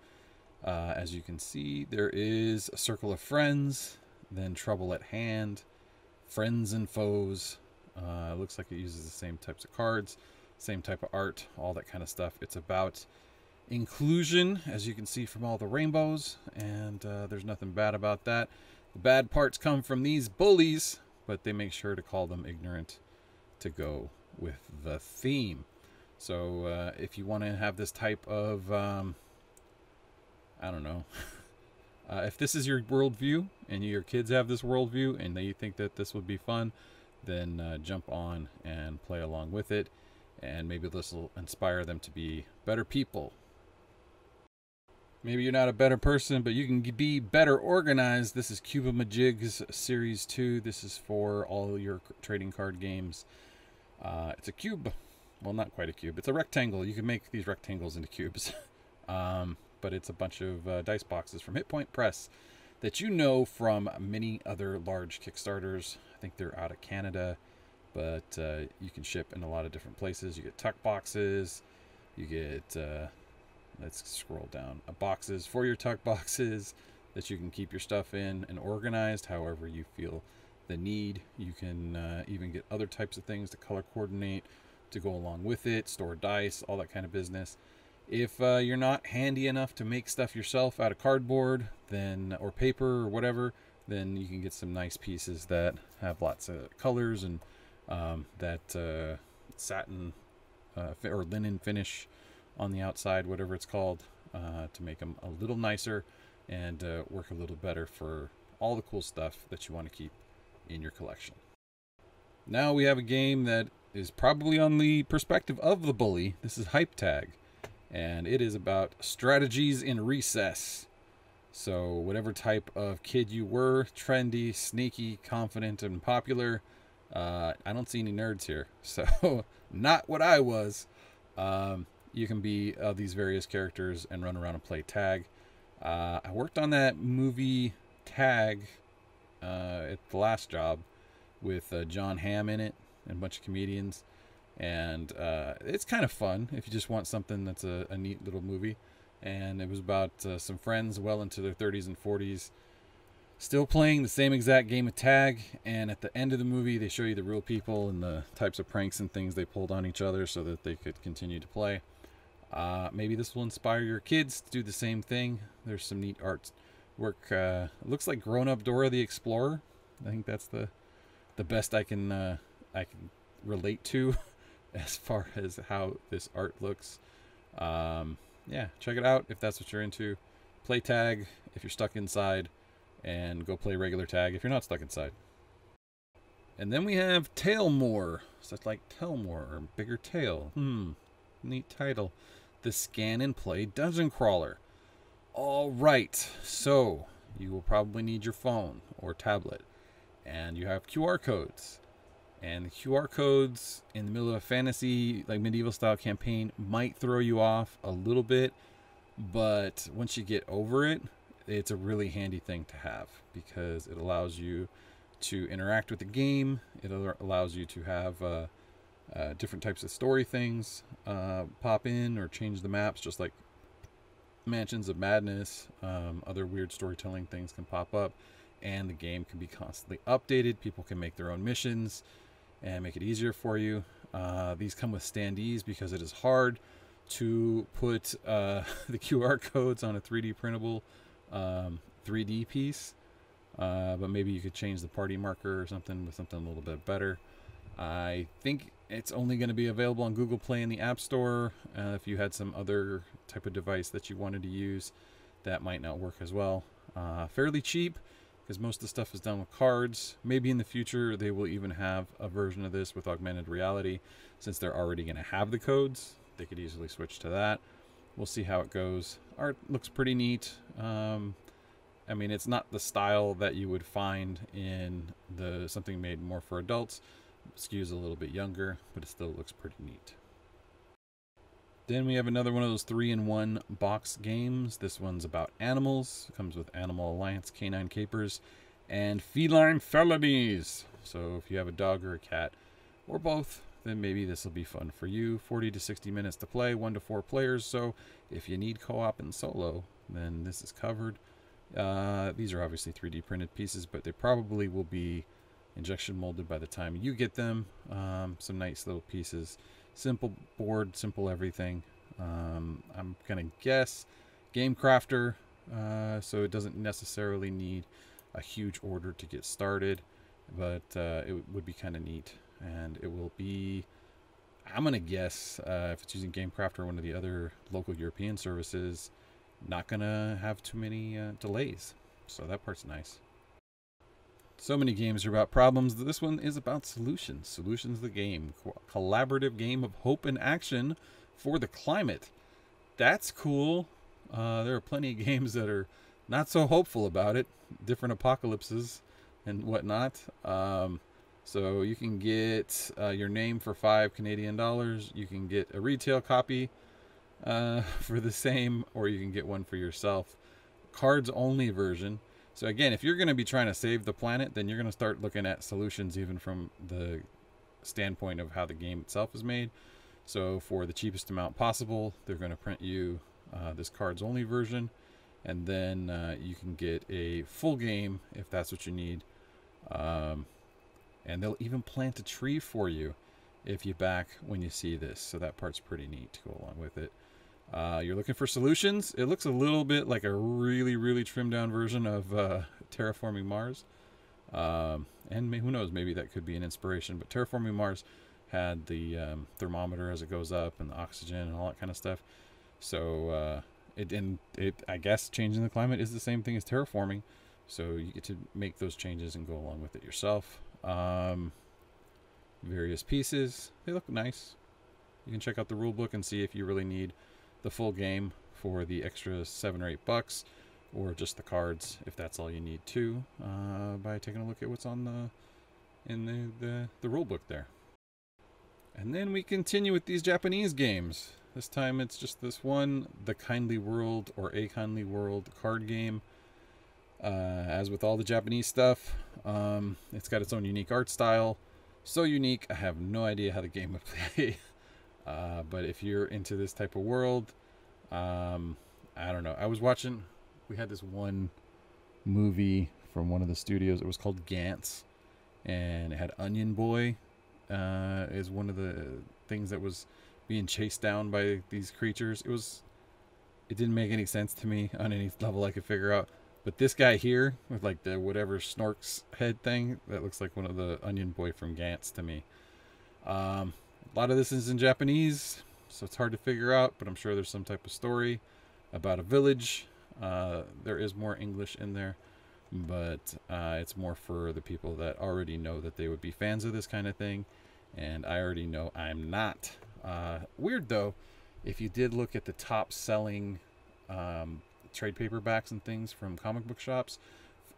Uh, as you can see, there is a circle of friends, then trouble at hand, friends and foes. Uh, looks like it uses the same types of cards, same type of art, all that kind of stuff. It's about inclusion, as you can see from all the rainbows, and uh, there's nothing bad about that. The bad parts come from these bullies, but they make sure to call them ignorant to go with the theme. So uh, if you want to have this type of, um, I don't know, uh, if this is your worldview and your kids have this worldview and they think that this would be fun, then uh, jump on and play along with it. And maybe this will inspire them to be better people Maybe you're not a better person, but you can be better organized. This is Cubeamajigs Series 2. This is for all your trading card games. Uh, it's a cube. Well, not quite a cube. It's a rectangle. You can make these rectangles into cubes. um, but it's a bunch of uh, dice boxes from Hitpoint Press that you know from many other large Kickstarters. I think they're out of Canada, but uh, you can ship in a lot of different places. You get tuck boxes. You get uh, let's scroll down uh, boxes for your tuck boxes that you can keep your stuff in and organized however you feel the need you can uh, even get other types of things to color coordinate to go along with it, store dice, all that kind of business. If uh, you're not handy enough to make stuff yourself out of cardboard, then or paper or whatever, then you can get some nice pieces that have lots of colors and um, that uh, satin uh, or linen finish on the outside, whatever it's called, uh, to make them a little nicer and uh, work a little better for all the cool stuff that you want to keep in your collection. Now we have a game that is probably on the perspective of the bully. This is Hype Tag and it is about strategies in recess. So, whatever type of kid you were trendy, sneaky, confident, and popular uh, I don't see any nerds here. So, not what I was. Um, you can be uh, these various characters and run around and play tag. Uh, I worked on that movie Tag uh, at the last job with uh, Jon Hamm in it and a bunch of comedians and uh, it's kind of fun if you just want something that's a, a neat little movie. And it was about uh, some friends well into their 30s and 40s, still playing the same exact game of tag. And at the end of the movie, they show you the real people and the types of pranks and things they pulled on each other so that they could continue to play. Uh, maybe this will inspire your kids to do the same thing. There's some neat art work. Uh, looks like grown up Dora the Explorer. I think that's the the best I can uh, I can relate to. as far as how this art looks. Um, yeah, check it out if that's what you're into. Play tag if you're stuck inside, and go play regular tag if you're not stuck inside. And then we have Taelmoor, such like Telmore or Bigger Tail. Hmm, neat title. The Scan and Play Dungeon Crawler. All right, so you will probably need your phone or tablet, and you have QR codes. And QR codes in the middle of a fantasy like medieval style campaign might throw you off a little bit but once you get over it it's a really handy thing to have because it allows you to interact with the game. It allows you to have uh, uh, different types of story things uh, pop in or change the maps just like mansions of madness um, other weird storytelling things can pop up and the game can be constantly updated people can make their own missions and make it easier for you. Uh, these come with standees because it is hard to put uh, the QR codes on a 3D printable um, 3D piece. Uh, but maybe you could change the party marker or something with something a little bit better. I think it's only going to be available on Google Play in the App Store. Uh, if you had some other type of device that you wanted to use, that might not work as well. Uh, fairly cheap because most of the stuff is done with cards. Maybe in the future they will even have a version of this with augmented reality. Since they're already going to have the codes, they could easily switch to that. We'll see how it goes. Art looks pretty neat. Um, I mean, it's not the style that you would find in the something made more for adults. Skews a little bit younger, but it still looks pretty neat. Then we have another one of those three-in-one box games. This one's about animals. It comes with Animal Alliance, Canine Capers, and Feline Felonies. So if you have a dog or a cat, or both, then maybe this will be fun for you. 40 to 60 minutes to play, one to four players. So if you need co-op and solo, then this is covered. Uh, these are obviously 3D printed pieces, but they probably will be injection molded by the time you get them. Um, some nice little pieces. Simple board, simple everything. Um, I'm going to guess Game Crafter, uh, so it doesn't necessarily need a huge order to get started, but uh, it would be kind of neat. And it will be, I'm going to guess, uh, if it's using Game Crafter or one of the other local European services, not going to have too many uh, delays. So that part's nice. So many games are about problems. This one is about solutions. Solutions the game. Co collaborative game of hope and action for the climate. That's cool. Uh, there are plenty of games that are not so hopeful about it. Different apocalypses and whatnot. Um, so you can get uh, your name for five Canadian dollars. You can get a retail copy uh, for the same, or you can get one for yourself. Cards only version so again, if you're going to be trying to save the planet, then you're going to start looking at solutions even from the standpoint of how the game itself is made. So for the cheapest amount possible, they're going to print you uh, this cards only version, and then uh, you can get a full game if that's what you need. Um, and they'll even plant a tree for you if you back when you see this. So that part's pretty neat to go along with it. Uh, you're looking for solutions. It looks a little bit like a really, really trimmed down version of uh, Terraforming Mars. Um, and who knows, maybe that could be an inspiration. But Terraforming Mars had the um, thermometer as it goes up and the oxygen and all that kind of stuff. So uh, it and it I guess changing the climate is the same thing as terraforming. So you get to make those changes and go along with it yourself. Um, various pieces. They look nice. You can check out the rule book and see if you really need the full game for the extra seven or eight bucks, or just the cards if that's all you need too. Uh, by taking a look at what's on the in the the, the rule book there. And then we continue with these Japanese games. This time it's just this one, The Kindly World or A Kindly World card game. Uh, as with all the Japanese stuff, um, it's got its own unique art style. So unique, I have no idea how the game would play. Uh, but if you're into this type of world, um, I don't know. I was watching, we had this one movie from one of the studios. It was called Gantz, and it had Onion Boy uh, is one of the things that was being chased down by these creatures. It was, it didn't make any sense to me on any level I could figure out. But this guy here with like the whatever snorks head thing that looks like one of the Onion Boy from Gantz to me. Um, a lot of this is in Japanese, so it's hard to figure out. But I'm sure there's some type of story about a village. Uh, there is more English in there, but uh, it's more for the people that already know that they would be fans of this kind of thing, and I already know I'm not. Uh, weird though, if you did look at the top selling um, trade paperbacks and things from comic book shops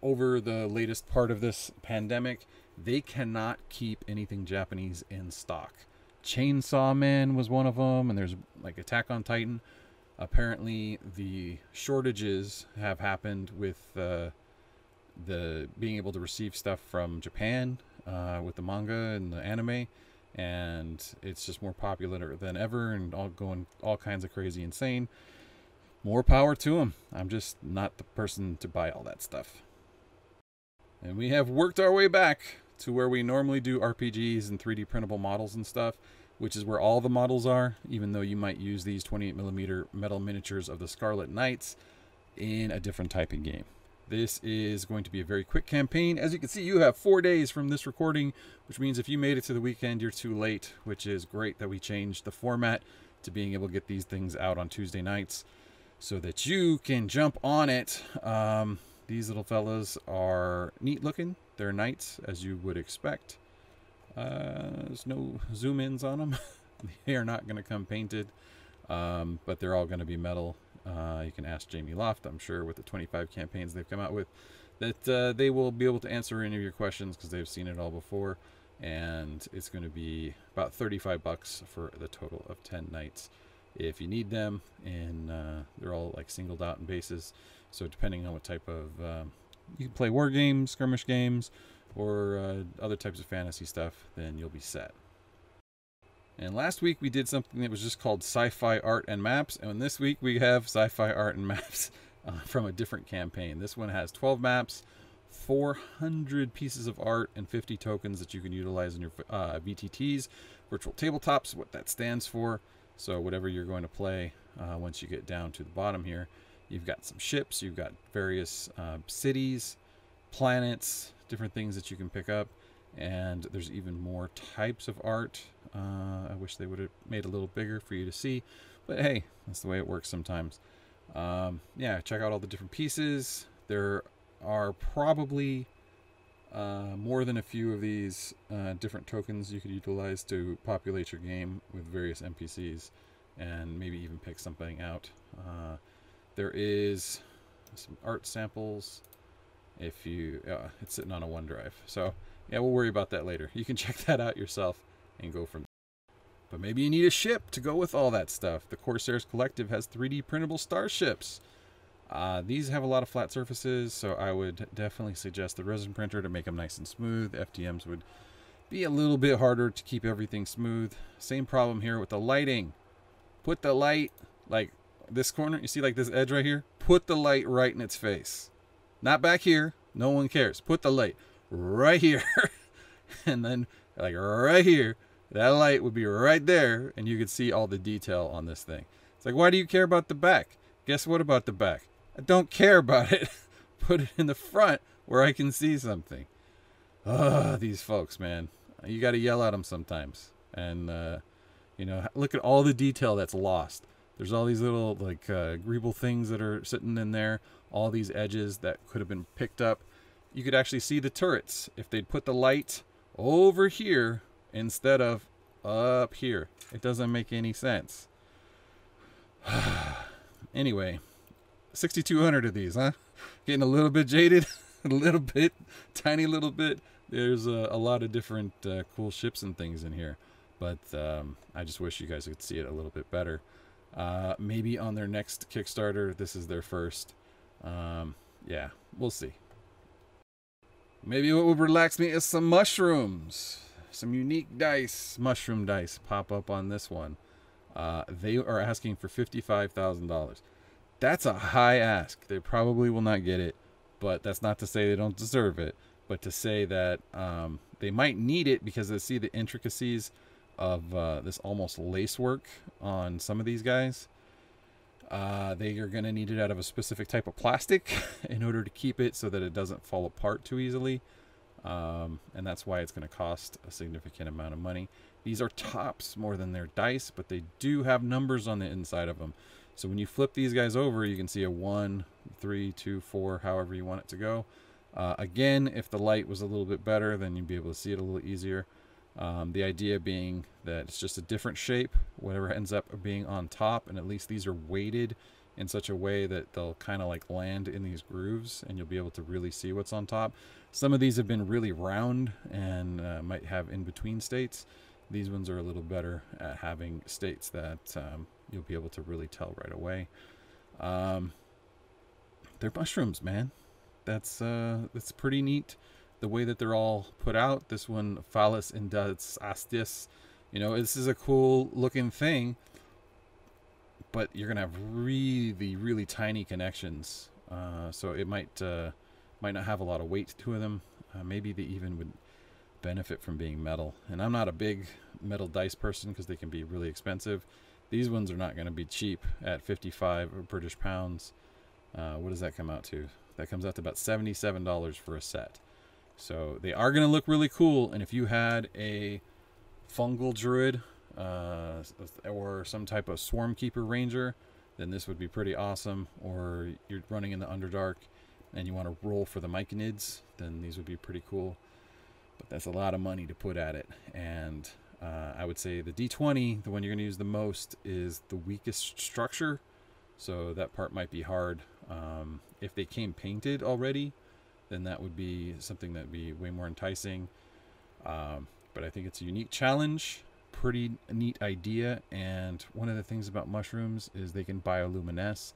over the latest part of this pandemic, they cannot keep anything Japanese in stock. Chainsaw Man was one of them, and there's like Attack on Titan. Apparently, the shortages have happened with uh, the being able to receive stuff from Japan uh, with the manga and the anime, and it's just more popular than ever, and all going all kinds of crazy insane more power to them. I'm just not the person to buy all that stuff. And we have worked our way back to where we normally do RPGs and 3D printable models and stuff, which is where all the models are, even though you might use these 28 millimeter metal miniatures of the Scarlet Knights in a different type of game. This is going to be a very quick campaign. As you can see, you have four days from this recording, which means if you made it to the weekend, you're too late, which is great that we changed the format to being able to get these things out on Tuesday nights so that you can jump on it. Um, these little fellas are neat looking. They're knights, as you would expect. Uh, there's no zoom ins on them. they are not going to come painted, um, but they're all going to be metal. Uh, you can ask Jamie Loft, I'm sure, with the 25 campaigns they've come out with, that uh, they will be able to answer any of your questions because they've seen it all before. And it's going to be about 35 bucks for the total of 10 nights if you need them and uh, they're all like singled out in bases so depending on what type of um, you can play war games skirmish games or uh, other types of fantasy stuff then you'll be set. And last week we did something that was just called sci-fi art and maps and this week we have sci-fi art and maps uh, from a different campaign. This one has 12 maps 400 pieces of art and 50 tokens that you can utilize in your uh, VTTs virtual tabletops what that stands for. So whatever you're going to play, uh, once you get down to the bottom here, you've got some ships, you've got various uh, cities, planets, different things that you can pick up, and there's even more types of art. Uh, I wish they would have made a little bigger for you to see, but hey, that's the way it works sometimes. Um, yeah, check out all the different pieces. There are probably uh, more than a few of these uh, different tokens you could utilize to populate your game with various NPCs and maybe even pick something out. Uh, there is some art samples if you uh, it's sitting on a OneDrive so yeah we'll worry about that later you can check that out yourself and go from but maybe you need a ship to go with all that stuff the Corsairs Collective has 3D printable starships uh, these have a lot of flat surfaces, so I would definitely suggest the resin printer to make them nice and smooth. FDMs would be a little bit harder to keep everything smooth. Same problem here with the lighting. Put the light, like this corner, you see like this edge right here? Put the light right in its face. Not back here, no one cares. Put the light right here. and then like right here, that light would be right there and you could see all the detail on this thing. It's like, why do you care about the back? Guess what about the back? I don't care about it. Put it in the front where I can see something. Ugh, these folks, man. You got to yell at them sometimes. And, uh, you know, look at all the detail that's lost. There's all these little, like, uh, greeble things that are sitting in there. All these edges that could have been picked up. You could actually see the turrets. If they'd put the light over here instead of up here. It doesn't make any sense. anyway, 6,200 of these, huh? Getting a little bit jaded, a little bit, tiny little bit. There's a, a lot of different uh, cool ships and things in here, but um, I just wish you guys could see it a little bit better. Uh, maybe on their next Kickstarter, this is their first. Um, yeah, we'll see. Maybe what would relax me is some mushrooms. Some unique dice, mushroom dice, pop up on this one. Uh, they are asking for $55,000. That's a high ask. They probably will not get it, but that's not to say they don't deserve it, but to say that um, they might need it because they see the intricacies of uh, this almost lace work on some of these guys. Uh, they are going to need it out of a specific type of plastic in order to keep it so that it doesn't fall apart too easily. Um, and that's why it's going to cost a significant amount of money. These are tops more than they're dice, but they do have numbers on the inside of them. So when you flip these guys over, you can see a 1, 3, 2, 4, however you want it to go. Uh, again, if the light was a little bit better, then you'd be able to see it a little easier. Um, the idea being that it's just a different shape, whatever ends up being on top, and at least these are weighted in such a way that they'll kind of like land in these grooves and you'll be able to really see what's on top. Some of these have been really round and uh, might have in-between states. These ones are a little better at having states that um, you'll be able to really tell right away. Um, they're mushrooms, man. That's uh, that's pretty neat. The way that they're all put out. This one, Phallus indusiatus. You know, this is a cool looking thing but you're gonna have really really tiny connections uh, so it might uh, might not have a lot of weight to them uh, maybe they even would benefit from being metal and I'm not a big metal dice person because they can be really expensive these ones are not going to be cheap at 55 British pounds uh, what does that come out to that comes out to about $77 for a set so they are going to look really cool and if you had a fungal druid uh, or some type of swarm keeper ranger, then this would be pretty awesome. Or you're running in the Underdark and you want to roll for the Myconids, then these would be pretty cool. But that's a lot of money to put at it. And uh, I would say the D20, the one you're going to use the most, is the weakest structure. So that part might be hard. Um, if they came painted already, then that would be something that would be way more enticing. Um, but I think it's a unique challenge pretty neat idea. And one of the things about mushrooms is they can bioluminesce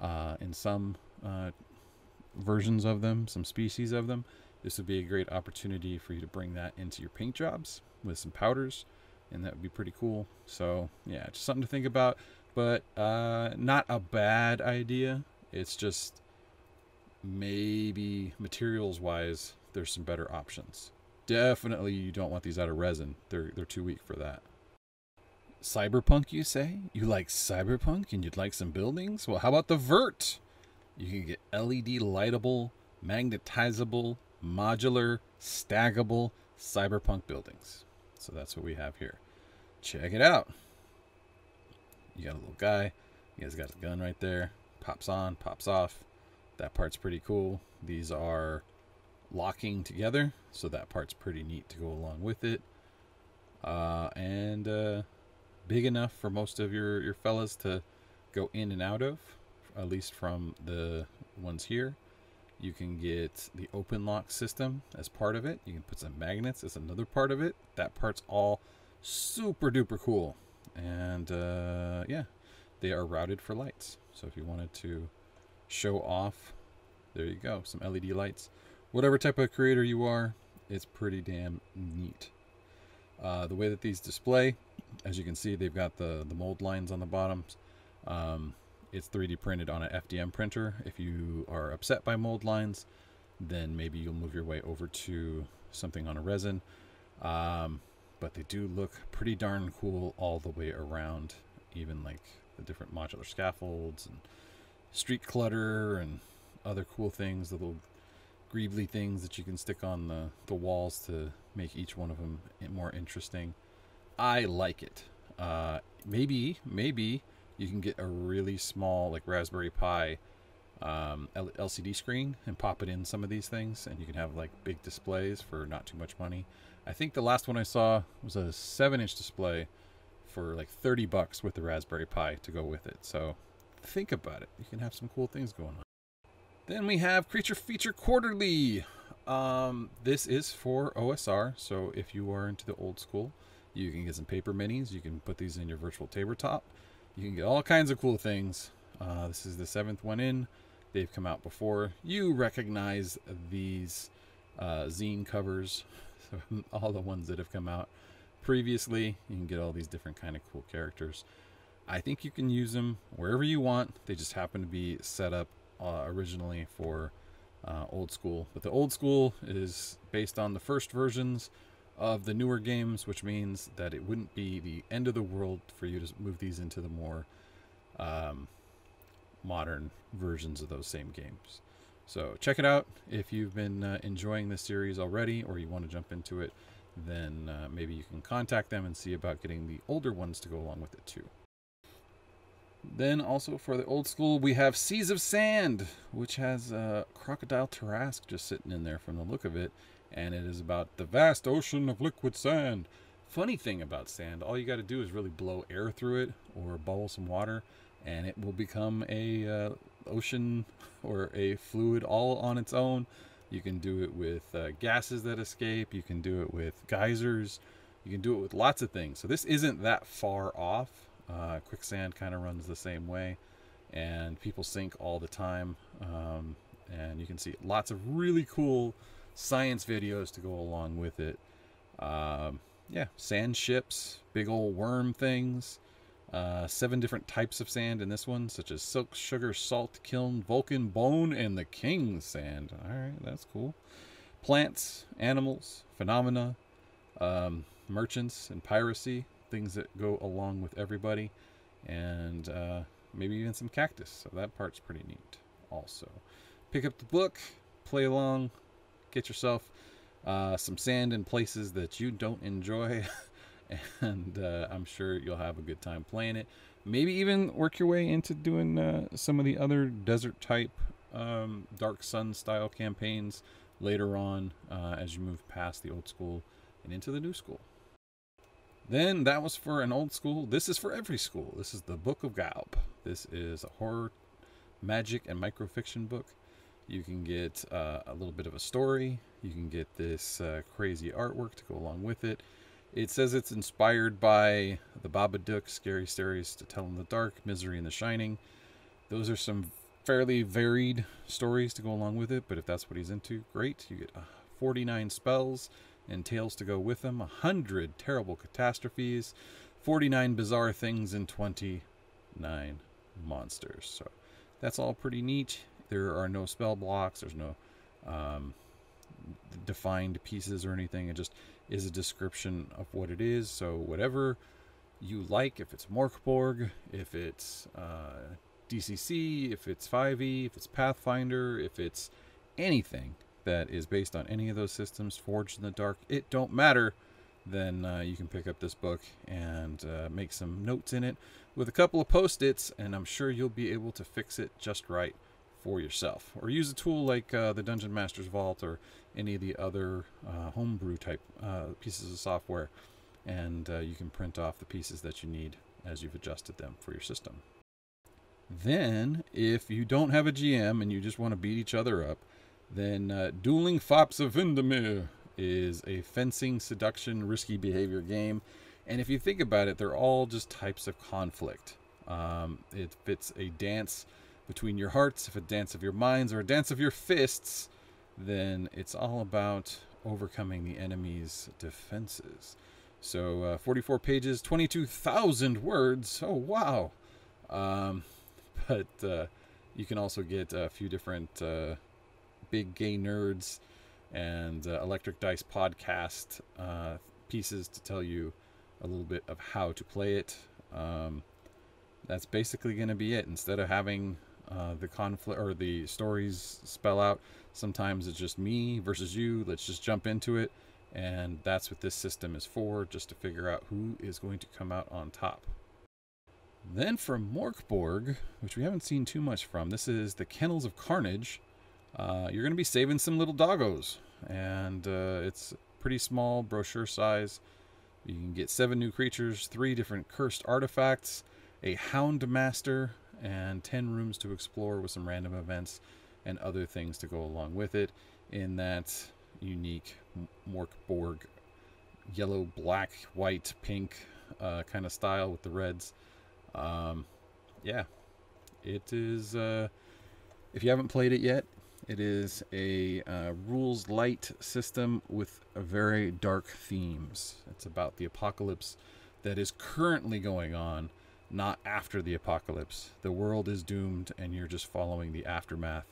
uh, in some uh, versions of them, some species of them. This would be a great opportunity for you to bring that into your paint jobs with some powders, and that would be pretty cool. So yeah, just something to think about, but uh, not a bad idea. It's just maybe materials wise, there's some better options. Definitely you don't want these out of resin. They're, they're too weak for that. Cyberpunk, you say? You like cyberpunk and you'd like some buildings? Well, how about the Vert? You can get LED lightable, magnetizable, modular, stackable cyberpunk buildings. So that's what we have here. Check it out. You got a little guy. He has got a gun right there. Pops on, pops off. That part's pretty cool. These are locking together. So that part's pretty neat to go along with it. Uh, and uh, big enough for most of your, your fellas to go in and out of, at least from the ones here. You can get the open lock system as part of it. You can put some magnets as another part of it. That part's all super duper cool. And uh, yeah, they are routed for lights. So if you wanted to show off, there you go, some LED lights whatever type of creator you are, it's pretty damn neat. Uh, the way that these display, as you can see, they've got the, the mold lines on the bottoms. Um, it's 3D printed on an FDM printer. If you are upset by mold lines, then maybe you'll move your way over to something on a resin. Um, but they do look pretty darn cool all the way around. Even like the different modular scaffolds and street clutter and other cool things, little greebly things that you can stick on the, the walls to make each one of them more interesting. I like it. Uh, maybe, maybe you can get a really small, like Raspberry Pi um, LCD screen and pop it in some of these things, and you can have like big displays for not too much money. I think the last one I saw was a 7 inch display for like 30 bucks with the Raspberry Pi to go with it. So think about it. You can have some cool things going on. Then we have Creature Feature Quarterly. Um, this is for OSR, so if you are into the old school, you can get some paper minis. You can put these in your virtual tabletop. You can get all kinds of cool things. Uh, this is the seventh one in. They've come out before. You recognize these uh, zine covers, all the ones that have come out previously. You can get all these different kind of cool characters. I think you can use them wherever you want. They just happen to be set up uh, originally for uh, old school. But the old school is based on the first versions of the newer games, which means that it wouldn't be the end of the world for you to move these into the more um, modern versions of those same games. So check it out. If you've been uh, enjoying this series already or you want to jump into it, then uh, maybe you can contact them and see about getting the older ones to go along with it too. Then also for the old school, we have Seas of Sand, which has uh, Crocodile Tarrasque just sitting in there from the look of it. And it is about the vast ocean of liquid sand. Funny thing about sand, all you got to do is really blow air through it or bubble some water, and it will become a uh, ocean or a fluid all on its own. You can do it with uh, gases that escape. You can do it with geysers. You can do it with lots of things. So this isn't that far off uh, quicksand kind of runs the same way, and people sink all the time. Um, and you can see lots of really cool science videos to go along with it. Um, yeah, sand ships, big old worm things. Uh, seven different types of sand in this one, such as silk, sugar, salt, kiln, Vulcan, bone, and the king sand. All right, that's cool. Plants, animals, phenomena, um, merchants, and piracy things that go along with everybody, and uh, maybe even some cactus. So that part's pretty neat. Also, pick up the book, play along, get yourself uh, some sand in places that you don't enjoy, and uh, I'm sure you'll have a good time playing it. Maybe even work your way into doing uh, some of the other desert type um, Dark Sun style campaigns later on uh, as you move past the old school and into the new school. Then that was for an old school. This is for every school. This is the Book of Gaub. This is a horror, magic, and microfiction book. You can get uh, a little bit of a story. You can get this uh, crazy artwork to go along with it. It says it's inspired by the Babadook, Scary Stories to Tell in the Dark, Misery and the Shining. Those are some fairly varied stories to go along with it, but if that's what he's into, great. You get uh, 49 spells and tales to go with them, a hundred terrible catastrophes, 49 bizarre things, and 29 monsters. So that's all pretty neat. There are no spell blocks, there's no um, defined pieces or anything. It just is a description of what it is. So whatever you like, if it's Morkborg, if it's uh, DCC, if it's 5e, if it's Pathfinder, if it's anything, that is based on any of those systems, Forged in the Dark, it don't matter, then uh, you can pick up this book and uh, make some notes in it with a couple of post-its, and I'm sure you'll be able to fix it just right for yourself. Or use a tool like uh, the Dungeon Master's Vault or any of the other uh, homebrew type uh, pieces of software, and uh, you can print off the pieces that you need as you've adjusted them for your system. Then, if you don't have a GM and you just want to beat each other up, then uh, Dueling Fops of Windermere is a fencing, seduction, risky behavior game. And if you think about it, they're all just types of conflict. Um, if it's a dance between your hearts, if a dance of your minds, or a dance of your fists, then it's all about overcoming the enemy's defenses. So, uh, 44 pages, 22,000 words. Oh, wow. Um, but uh, you can also get a few different uh, big gay nerds and uh, Electric Dice podcast uh, pieces to tell you a little bit of how to play it. Um, that's basically going to be it. Instead of having uh, the conflict or the stories spell out, sometimes it's just me versus you. Let's just jump into it. And that's what this system is for, just to figure out who is going to come out on top. Then from Morkborg, which we haven't seen too much from, this is the Kennels of Carnage. Uh, you're going to be saving some little doggos, and uh, it's pretty small brochure size. You can get seven new creatures, three different cursed artifacts, a Hound Master, and 10 rooms to explore with some random events and other things to go along with it in that unique Morkborg yellow, black, white, pink uh, kind of style with the reds. Um, yeah, it is. Uh, if you haven't played it yet, it is a uh, rules light system with very dark themes. It's about the apocalypse that is currently going on, not after the apocalypse. The world is doomed, and you're just following the aftermath.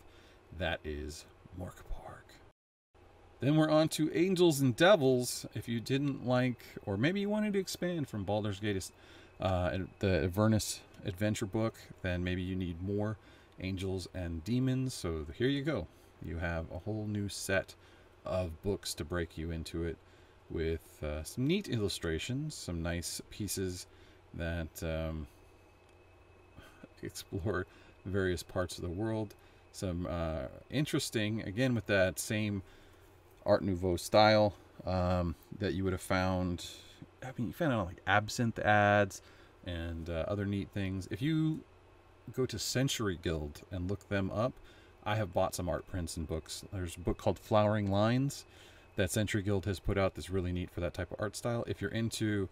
That is Morkborg. Then we're on to Angels and Devils. If you didn't like, or maybe you wanted to expand from Baldur's Gate, uh, the Avernus adventure book, then maybe you need more angels and demons. So here you go. You have a whole new set of books to break you into it with uh, some neat illustrations, some nice pieces that um, explore various parts of the world. Some uh, interesting, again, with that same Art Nouveau style um, that you would have found. I mean, you found on like absinthe ads and uh, other neat things. If you go to Century Guild and look them up, I have bought some art prints and books. There's a book called Flowering Lines that Century Guild has put out that's really neat for that type of art style. If you're into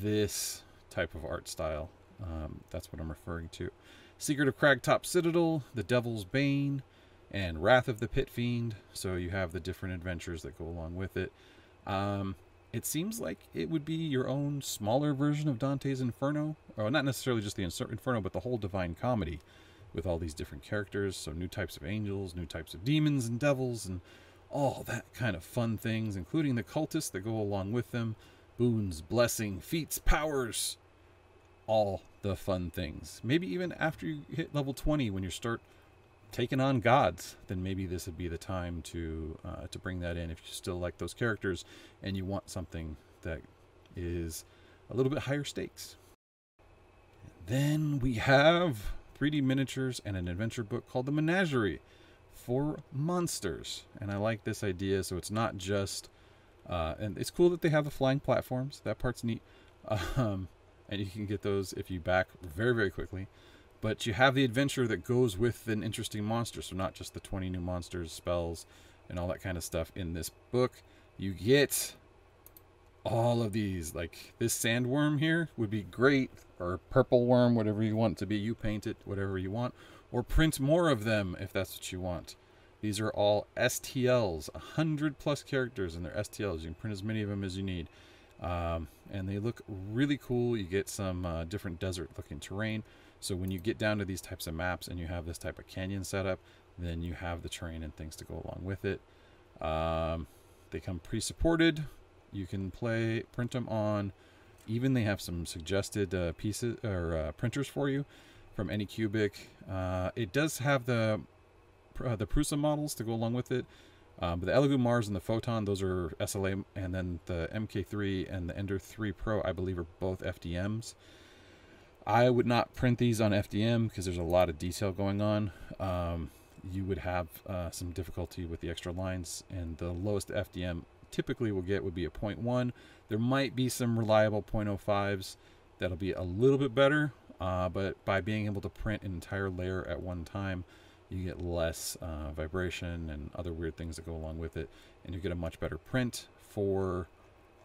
this type of art style, um, that's what I'm referring to. Secret of Cragtop Citadel, The Devil's Bane, and Wrath of the Pit Fiend. So you have the different adventures that go along with it. Um, it seems like it would be your own smaller version of Dante's Inferno, or not necessarily just the Inferno, but the whole Divine Comedy, with all these different characters. So new types of angels, new types of demons and devils, and all that kind of fun things, including the cultists that go along with them, boons, blessing, feats, powers, all the fun things. Maybe even after you hit level 20, when you start taking on gods, then maybe this would be the time to uh, to bring that in. If you still like those characters and you want something that is a little bit higher stakes. Then we have 3D miniatures and an adventure book called The Menagerie for monsters. And I like this idea, so it's not just, uh, and it's cool that they have the flying platforms. That part's neat. Um, and you can get those if you back very, very quickly. But you have the adventure that goes with an interesting monster. So not just the 20 new monsters, spells, and all that kind of stuff in this book. You get all of these. Like this sandworm here would be great. Or purple worm, whatever you want to be. You paint it, whatever you want. Or print more of them if that's what you want. These are all STLs, 100 plus characters and they're STLs. You can print as many of them as you need. Um, and they look really cool. You get some uh, different desert looking terrain. So when you get down to these types of maps and you have this type of canyon setup, then you have the terrain and things to go along with it. Um, they come pre-supported. You can play, print them on. Even they have some suggested uh, pieces or uh, printers for you from Anycubic. Uh, it does have the uh, the Prusa models to go along with it. Um, but the Elegoo Mars and the Photon, those are SLA, and then the MK3 and the Ender 3 Pro, I believe, are both FDMs. I would not print these on FDM because there's a lot of detail going on. Um, you would have uh, some difficulty with the extra lines, and the lowest FDM typically will get would be a 0.1. There might be some reliable 0.05s that'll be a little bit better, uh, but by being able to print an entire layer at one time, you get less uh, vibration and other weird things that go along with it, and you get a much better print for.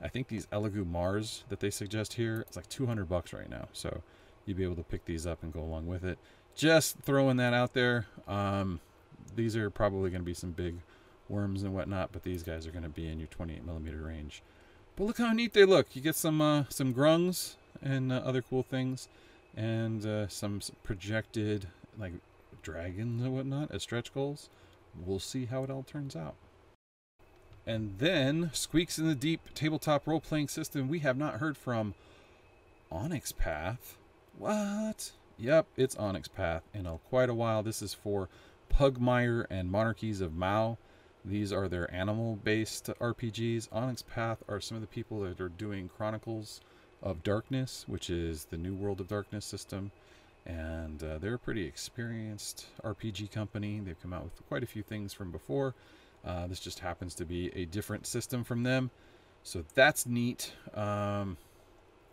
I think these Elegoo Mars that they suggest here, it's like 200 bucks right now. So you'd be able to pick these up and go along with it. Just throwing that out there. Um, these are probably going to be some big worms and whatnot, but these guys are going to be in your 28 millimeter range. But look how neat they look. You get some uh, some grungs and uh, other cool things, and uh, some projected like dragons and whatnot as stretch goals. We'll see how it all turns out. And then Squeaks in the Deep tabletop role playing system we have not heard from Onyx Path. What? Yep, it's Onyx Path. In a, quite a while. This is for Pugmire and Monarchies of Mau. These are their animal based RPGs. Onyx Path are some of the people that are doing Chronicles of Darkness, which is the New World of Darkness system. And uh, they're a pretty experienced RPG company. They've come out with quite a few things from before. Uh, this just happens to be a different system from them. So that's neat. Um,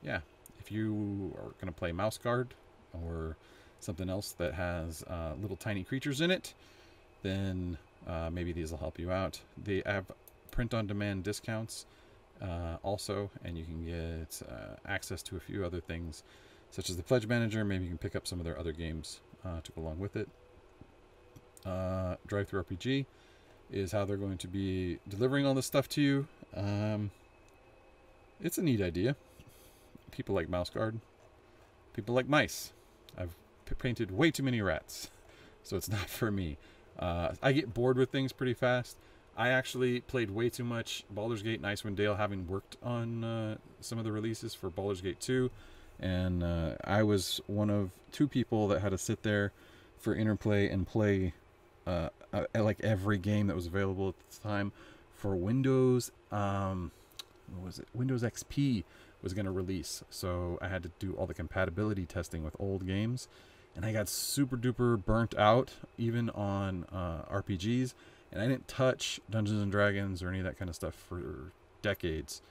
yeah, if you are going to play Mouse Guard or something else that has uh, little tiny creatures in it, then uh, maybe these will help you out. They have print on demand discounts uh, also, and you can get uh, access to a few other things, such as the Pledge Manager. Maybe you can pick up some of their other games uh, to go along with it. Uh, DriveThruRPG is how they're going to be delivering all this stuff to you. Um, it's a neat idea. People like mouse guard. People like mice. I've painted way too many rats, so it's not for me. Uh, I get bored with things pretty fast. I actually played way too much Baldur's Gate and Icewind Dale, having worked on uh, some of the releases for Baldur's Gate 2, and uh, I was one of two people that had to sit there for interplay and play uh, uh, like every game that was available at the time for Windows. Um, what was it? Windows XP was going to release, so I had to do all the compatibility testing with old games and I got super duper burnt out even on uh, RPGs, and I didn't touch Dungeons and Dragons or any of that kind of stuff for decades.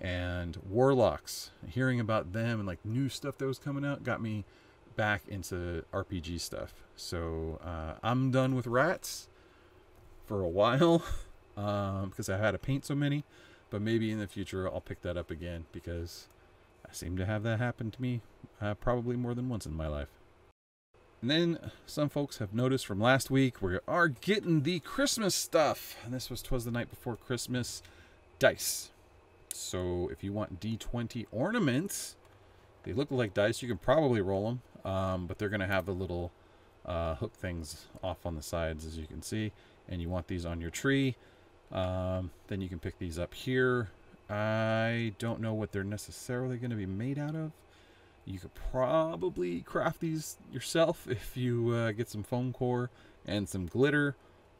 And Warlocks, hearing about them and like new stuff that was coming out, got me back into RPG stuff. So uh, I'm done with rats for a while because um, I had to paint so many. But maybe in the future I'll pick that up again because I seem to have that happen to me uh, probably more than once in my life. And then some folks have noticed from last week we are getting the Christmas stuff. And this was Twas the Night Before Christmas dice. So if you want D20 ornaments, they look like dice. You can probably roll them, um, but they're going to have the little uh, hook things off on the sides, as you can see. And you want these on your tree. Um, then you can pick these up here. I don't know what they're necessarily going to be made out of. You could probably craft these yourself if you uh, get some foam core and some glitter.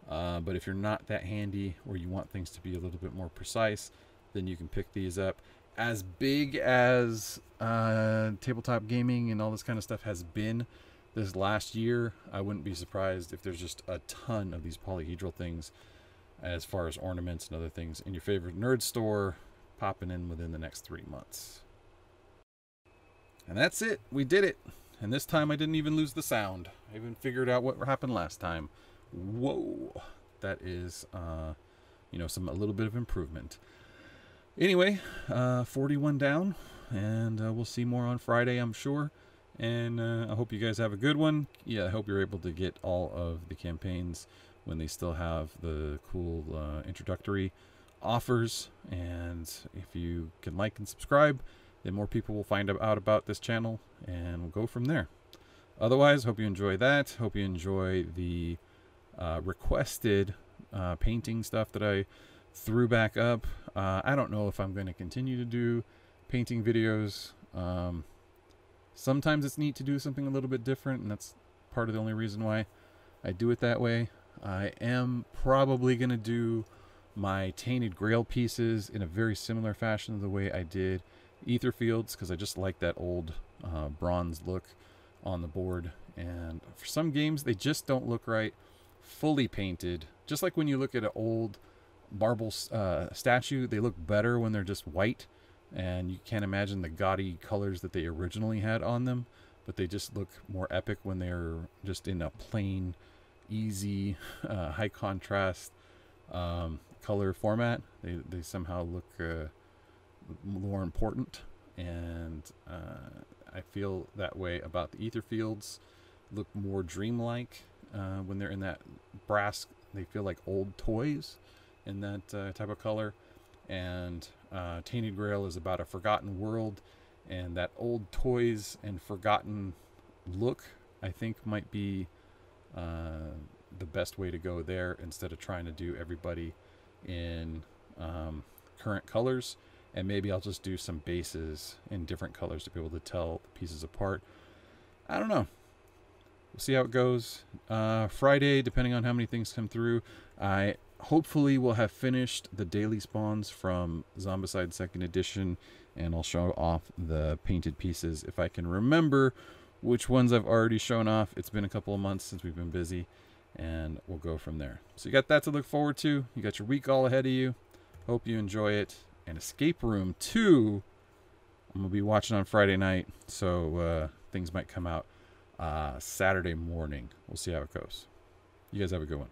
Uh, but if you're not that handy or you want things to be a little bit more precise, then you can pick these up. As big as uh, tabletop gaming and all this kind of stuff has been this last year, I wouldn't be surprised if there's just a ton of these polyhedral things as far as ornaments and other things in your favorite nerd store popping in within the next three months. And that's it. We did it. And this time I didn't even lose the sound. I even figured out what happened last time. Whoa. That is, uh, you know, some a little bit of improvement. Anyway, uh, 41 down. And uh, we'll see more on Friday, I'm sure. And uh, I hope you guys have a good one. Yeah, I hope you're able to get all of the campaigns when they still have the cool uh, introductory offers. And if you can like and subscribe, then more people will find out about this channel and we'll go from there. Otherwise, hope you enjoy that. Hope you enjoy the uh, requested uh, painting stuff that I threw back up. Uh, I don't know if I'm going to continue to do painting videos. Um, sometimes it's neat to do something a little bit different, and that's part of the only reason why I do it that way. I am probably going to do my Tainted Grail pieces in a very similar fashion to the way I did Etherfields because I just like that old uh, bronze look on the board. And for some games, they just don't look right fully painted. Just like when you look at an old marble uh, statue, they look better when they're just white. And you can't imagine the gaudy colors that they originally had on them. But they just look more epic when they're just in a plain, easy, uh, high contrast um, color format. They, they somehow look uh, more important, and uh, I feel that way about the Etherfields. Look more dreamlike uh, when they're in that brass. They feel like old toys in that uh, type of color. And uh, Tainted Grail is about a forgotten world, and that old toys and forgotten look, I think, might be uh, the best way to go there instead of trying to do everybody in um, current colors, and maybe I'll just do some bases in different colors to be able to tell the pieces apart. I don't know. We'll see how it goes. Uh, Friday, depending on how many things come through, I hopefully will have finished the daily spawns from Zombicide Second Edition, and I'll show off the painted pieces if I can remember which ones I've already shown off. It's been a couple of months since we've been busy, and we'll go from there. So you got that to look forward to. You got your week all ahead of you. Hope you enjoy it. And Escape Room 2, I'm going to be watching on Friday night, so uh, things might come out uh, Saturday morning. We'll see how it goes. You guys have a good one.